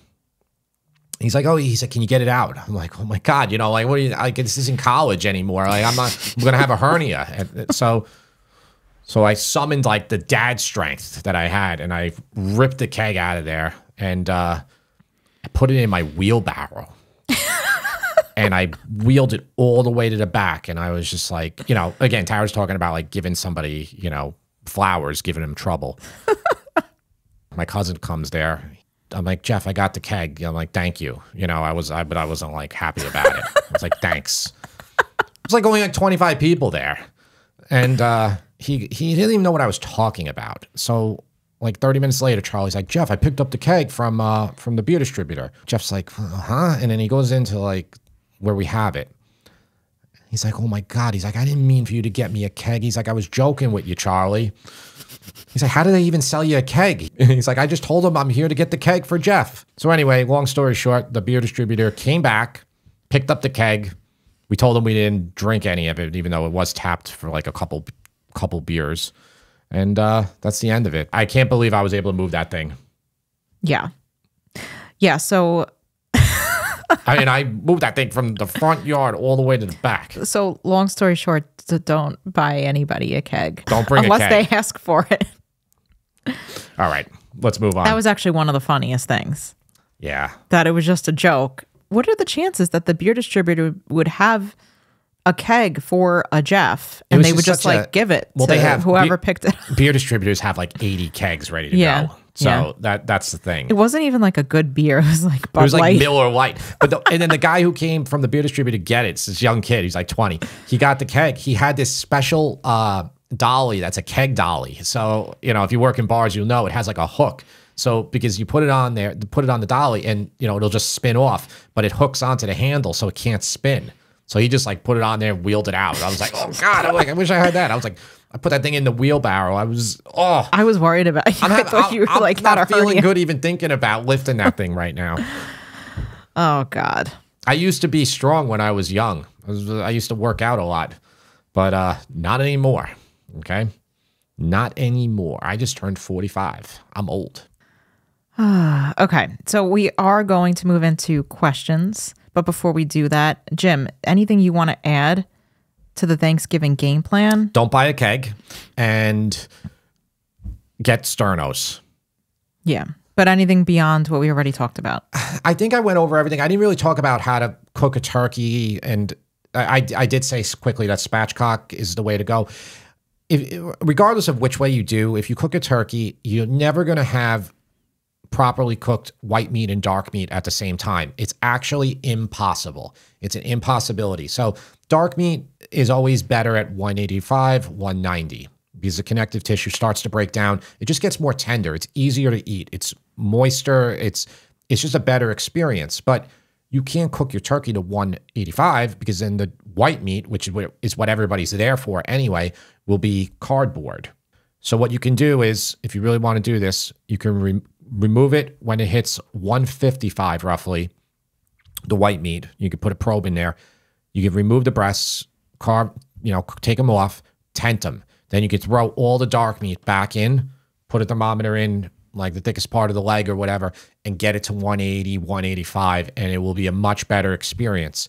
He's like, oh, he said, can you get it out? I'm like, oh my god, you know, like, what? Are you, like, this isn't college anymore. Like, I'm not, I'm gonna have a hernia. And so, so I summoned like the dad strength that I had, and I ripped the keg out of there, and uh, I put it in my wheelbarrow. And I wheeled it all the way to the back. And I was just like, you know, again, Tara's talking about like giving somebody, you know, flowers, giving him trouble. My cousin comes there. I'm like, Jeff, I got the keg. I'm like, thank you. You know, I was, I, but I wasn't like happy about it. I was like, thanks. It was like only like 25 people there. And uh, he, he didn't even know what I was talking about. So like 30 minutes later, Charlie's like, Jeff, I picked up the keg from uh, from the beer distributor. Jeff's like, huh? And then he goes into like where we have it. He's like, oh my God. He's like, I didn't mean for you to get me a keg. He's like, I was joking with you, Charlie. He's like, how do they even sell you a keg? He's like, I just told him I'm here to get the keg for Jeff. So anyway, long story short, the beer distributor came back, picked up the keg. We told him we didn't drink any of it, even though it was tapped for like a couple couple beers. And uh, that's the end of it. I can't believe I was able to move that thing. Yeah. Yeah. So I mean, I moved that thing from the front yard all the way to the back. so long story short, don't buy anybody a keg. Don't bring a unless they ask for it. All right, let's move on. That was actually one of the funniest things. yeah. That it was just a joke. What are the chances that the beer distributor would have a keg for a Jeff and they would just like a- give it well, to they have whoever picked it up? Beer distributors have like 80 kegs ready to Yeah, go. So yeah. that that's the thing. It wasn't even like a good beer. It was like Bud It was like Light. Miller Lite. But the, and then the guy who came from the beer distributor to get it, it's this young kid, he's like 20. He got the keg. He had this special uh, dolly that's a keg dolly. So, you know, if you work in bars, you'll know it has like a hook So because you put it on there, put it on the dolly, and you know it'll just spin off, but it hooks onto the handle, so it can't spin. So he just like put it on there and wheeled it out. I was like, oh god, I'm like, I wish I had that. I was like, I put that thing in the wheelbarrow. I was, oh, I was worried about you. I'm, I thought you were I'm like not feeling good even thinking about lifting that thing right now. Oh God. I used to be strong when I was young. I, was, I used to work out a lot, but uh, not anymore. Okay, not anymore. I just turned 45. I'm old. Okay, so we are going to move into questions, but before we do that, Jim, anything you want to add to the Thanksgiving game plan? Don't buy a keg and get Sternos. Yeah, but anything beyond what we already talked about? I think I went over everything. I didn't really talk about how to cook a turkey, and I, I, did say quickly that spatchcock is the way to go. If, regardless of which way you do, if you cook a turkey, you're never going to have properly cooked white meat and dark meat at the same time. It's actually impossible. It's an impossibility. So dark meat is always better at 185, 190 because the connective tissue starts to break down. It just gets more tender. It's easier to eat. It's moister. It's it's just a better experience. But you can't cook your turkey to 185 because then the white meat, which is what everybody's there for anyway, will be cardboard. So what you can do is, if you really want to do this, you can remove it when it hits 155 roughly, the white meat. You can put a probe in there. You can remove the breasts, carve, you know, take them off, tent them. Then you can throw all the dark meat back in, put a thermometer in, like the thickest part of the leg or whatever, and get it to 180, 185, and it will be a much better experience.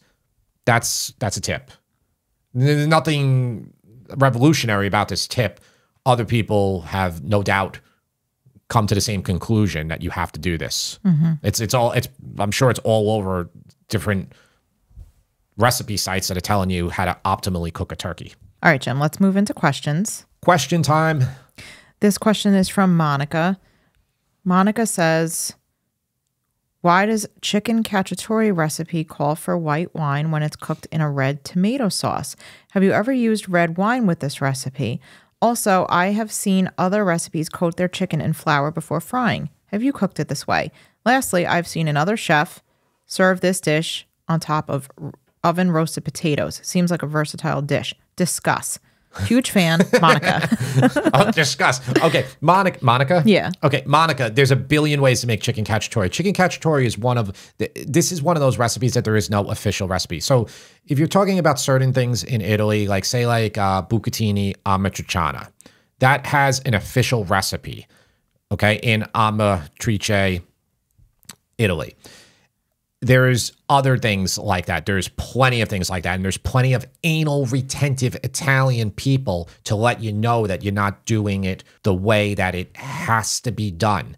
That's that's a tip. There's nothing revolutionary about this tip. Other people have no doubt come to the same conclusion that you have to do this. Mm-hmm. It's it's all it's I'm sure it's all over different recipe sites that are telling you how to optimally cook a turkey. All right, Jim, let's move into questions. Question time. This question is from Monica. Monica says, Why does chicken cacciatore recipe call for white wine when it's cooked in a red tomato sauce? Have you ever used red wine with this recipe? Also, I have seen other recipes coat their chicken in flour before frying. Have you cooked it this way? Lastly, I've seen another chef serve this dish on top of oven roasted potatoes. Seems like a versatile dish. Discuss. Huge fan, Monica. oh, discuss. Okay, Monica. Monica. Yeah. Okay, Monica. There's a billion ways to make chicken cacciatore. Chicken cacciatore is one of the, this is one of those recipes that there is no official recipe. So if you're talking about certain things in Italy, like say like uh, bucatini amatriciana, that has an official recipe. Okay, in Amatrice, Italy there's other things like that. There's plenty of things like that. And there's plenty of anal retentive Italian people to let you know that you're not doing it the way that it has to be done.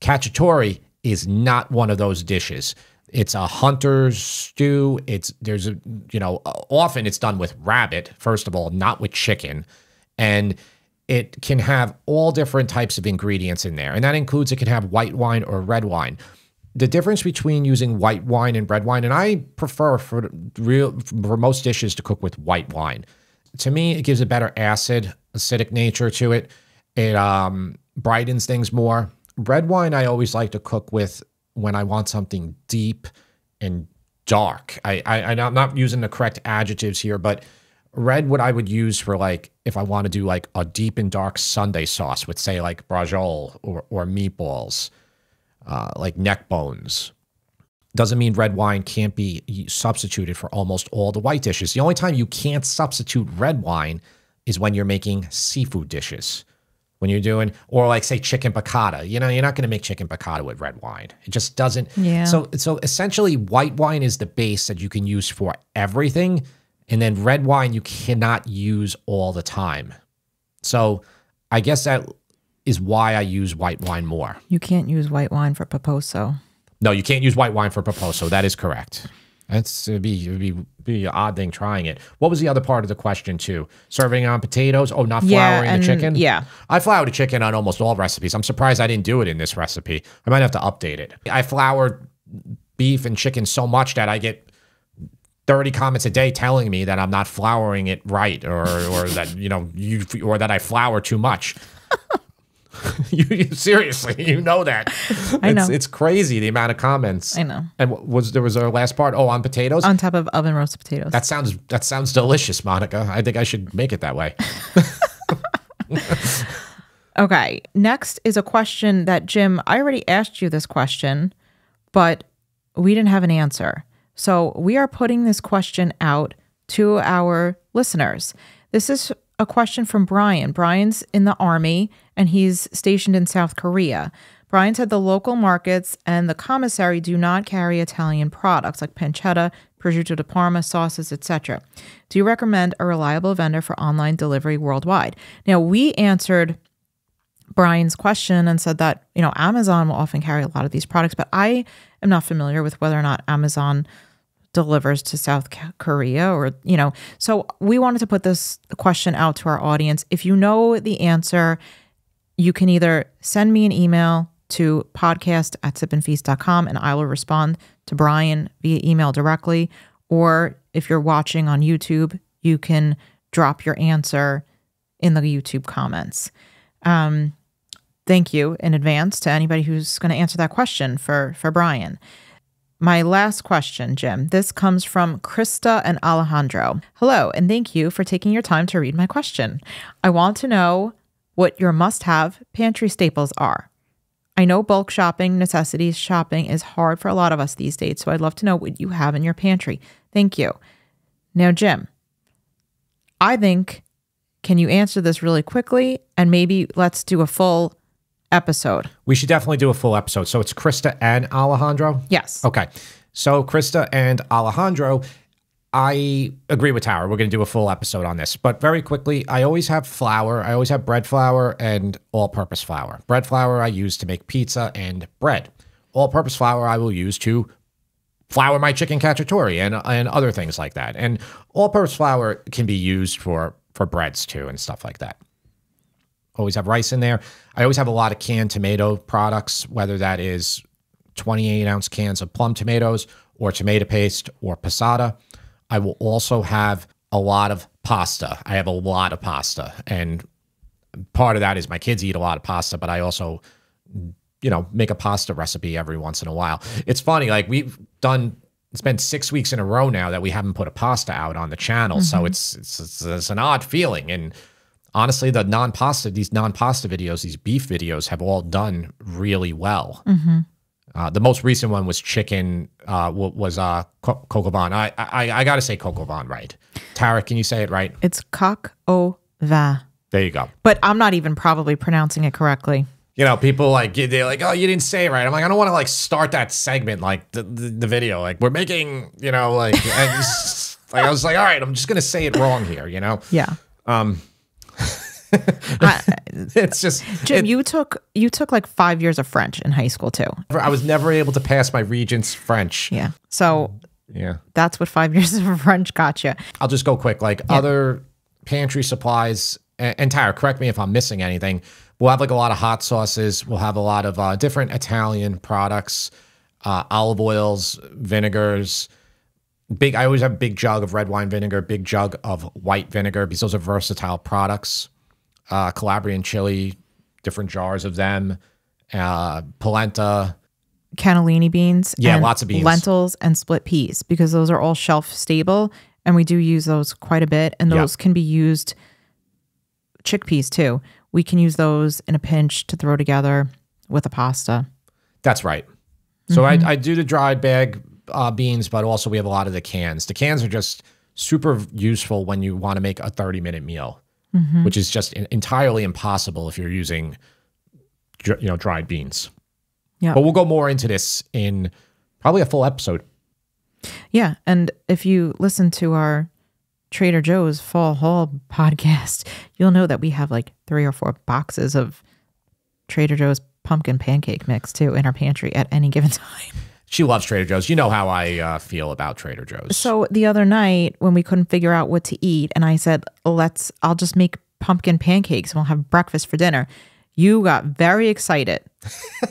Cacciatore is not one of those dishes. It's a hunter's stew. It's there's a you know often it's done with rabbit first of all, not with chicken, and it can have all different types of ingredients in there, and that includes it can have white wine or red wine the difference between using white wine and red wine, and I prefer for real for most dishes to cook with white wine. To me, it gives a better acid, acidic nature to it. It um, brightens things more. Red wine, I always like to cook with when I want something deep and dark. I, I I'm not using the correct adjectives here, but red what I would use for like if I want to do like a deep and dark Sunday sauce with say like braciole or or meatballs uh, like neck bones. Doesn't mean red wine can't be substituted for almost all the white dishes. The only time you can't substitute red wine is when you're making seafood dishes. When you're doing, or like say chicken piccata, you know, you're not going to make chicken piccata with red wine. It just doesn't. Yeah. So, so essentially, white wine is the base that you can use for everything, and then red wine you cannot use all the time. So, I guess that is why I use white wine more. You can't use white wine for peposo. No, you can't use white wine for peposo. That is correct. That's it'd be it'd be, be an odd thing trying it. What was the other part of the question too? Serving on potatoes? Oh, not Yeah, flouring and- the chicken? yeah. I flour the chicken on almost all recipes. I'm surprised I didn't do it in this recipe. I might have to update it. I flour beef and chicken so much that I get 30 comments a day telling me that I'm not flouring it right or or that you know you or that I flour too much. you, you- seriously, you know that. I it's, know. It's crazy the amount of comments. I know. And what was there was our last part? Oh, on potatoes. On top of oven roasted potatoes. that sounds that sounds delicious, Monica. I think I should make it that way. Okay. Next is a question that Jim, I already asked you this question, but we didn't have an answer. So we are putting this question out to our listeners. This is a question from Brian. Brian's in the army and he's stationed in South Korea. Brian said the local markets and the commissary do not carry Italian products like pancetta, prosciutto di Parma, sauces, etc. Do you recommend a reliable vendor for online delivery worldwide? Now, we answered Brian's question and said that, you know, Amazon will often carry a lot of these products, but I am not familiar with whether or not Amazon delivers to South Korea or, you know, so we wanted to put this question out to our audience. If you know the answer, you can either send me an email to podcast at sipandfeast.com and I will respond to Brian via email directly. Or if you're watching on YouTube, you can drop your answer in the YouTube comments. Um, thank you in advance to anybody who's going to answer that question for for Brian. My last question, Jim. This comes from Krista and Alejandro. Hello, and thank you for taking your time to read my question. I want to know what your must have pantry staples are. I know bulk shopping, necessities shopping is hard for a lot of us these days, so I'd love to know what you have in your pantry. Thank you. Now, Jim, I think, can you answer this really quickly? And maybe let's do a full episode. We should definitely do a full episode. So it's Krista and Alejandro. Yes. Okay. So Krista and Alejandro, I agree with Tara. We're going to do a full episode on this. But very quickly, I always have flour. I always have bread flour and all purpose flour. Bread flour I use to make pizza and bread. All purpose flour I will use to flour my chicken cacciatore and and other things like that. And all purpose flour can be used for for breads too and stuff like that. Always have rice in there. I always have a lot of canned tomato products, whether that is 28 ounce cans of plum tomatoes or tomato paste or passata. I will also have a lot of pasta. I have a lot of pasta. And part of that is my kids eat a lot of pasta, but I also, you know, make a pasta recipe every once in a while. It's funny, like we've done. It's been six weeks in a row now that we haven't put a pasta out on the channel, so mm-hmm. it's, it's it's it's an odd feeling. And honestly, the non-pasta, these non-pasta videos, these beef videos, have all done really well. Mm-hmm. Uh, the most recent one was chicken. Uh, was uh, Co- Coco Van. I I, I got to say Coco Van right. Tara, can you say it right? It's au vin. There you go. But I'm not even probably pronouncing it correctly. You know, people like they're like, "Oh, you didn't say it right." I'm like, I don't want to like start that segment like the, the, the video. Like we're making, you know, like just- like I was like, all right, I'm just gonna say it wrong here. You know, Yeah. um, I, it's just Jim, you took you took like five years of French in high school too. I was never able to pass my Regents French. Yeah. So Yeah. that's what five years of French got you. I'll just go quick. Like other pantry supplies, and, Tara, correct me if I'm missing anything. We'll have like a lot of hot sauces. We'll have a lot of uh, different Italian products, uh, olive oils, vinegars. Big. I always have a big jug of red wine vinegar, big jug of white vinegar because those are versatile products. Uh, Calabrian chili, different jars of them. Uh, polenta. Cannellini beans. Yeah, lots of beans. Lentils and split peas because those are all shelf stable and we do use those quite a bit. And those can be used chickpeas too. We can use those in a pinch to throw together with a pasta. That's right. So I, I do the dried bag uh, beans, but also we have a lot of the cans. The cans are just super useful when you want to make a 30 minute meal, Mm-hmm. which is just entirely impossible if you're using, you know, dried beans. Yeah. But we'll go more into this in probably a full episode. Yeah. And if you listen to our Trader Joe's Fall Haul podcast, you'll know that we have like three or four boxes of Trader Joe's pumpkin pancake mix too in our pantry at any given time. She loves Trader Joe's. You know how I uh, feel about Trader Joe's. So the other night when we couldn't figure out what to eat, and I said, "Let's, I'll just make pumpkin pancakes and we'll have breakfast for dinner." You got very excited.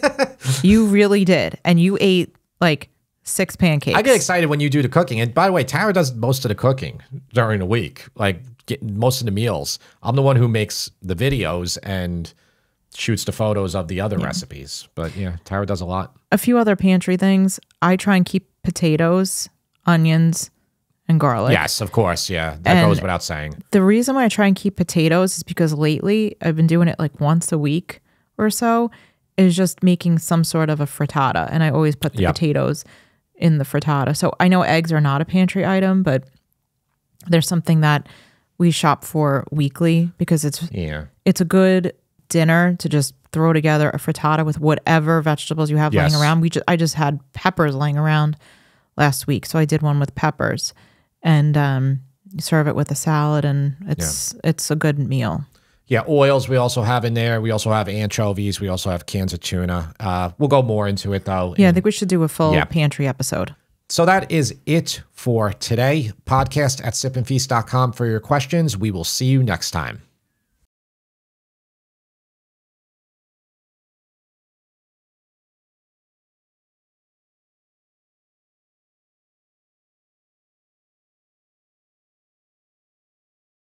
you really did, and you ate like six pancakes. I get excited when you do the cooking. And by the way, Tara does most of the cooking during the week, like get most of the meals. I'm the one who makes the videos and shoots the photos of the other recipes. But yeah, Tara does a lot. A few other pantry things. I try and keep potatoes, onions, and garlic. yes, of course. Yeah, that And- goes without saying. The reason why I try and keep potatoes is because lately I've been doing it like once a week or so, is just making some sort of a frittata. And I always put the Yep. potatoes in the frittata. So I know eggs are not a pantry item, but there's something that we shop for weekly because it's Yeah. it's a good dinner to just throw together a frittata with whatever vegetables you have Yes. laying around. We just I just had peppers laying around last week, so I did one with peppers, and um, you serve it with a salad, and it's it's a good meal. Yeah, oils we also have in there. We also have anchovies. We also have cans of tuna. Uh, we'll go more into it though. Yeah, I think we should do a full Yeah. pantry episode. So that is it for today. Podcast at sipandfeast.com for your questions. We will see you next time.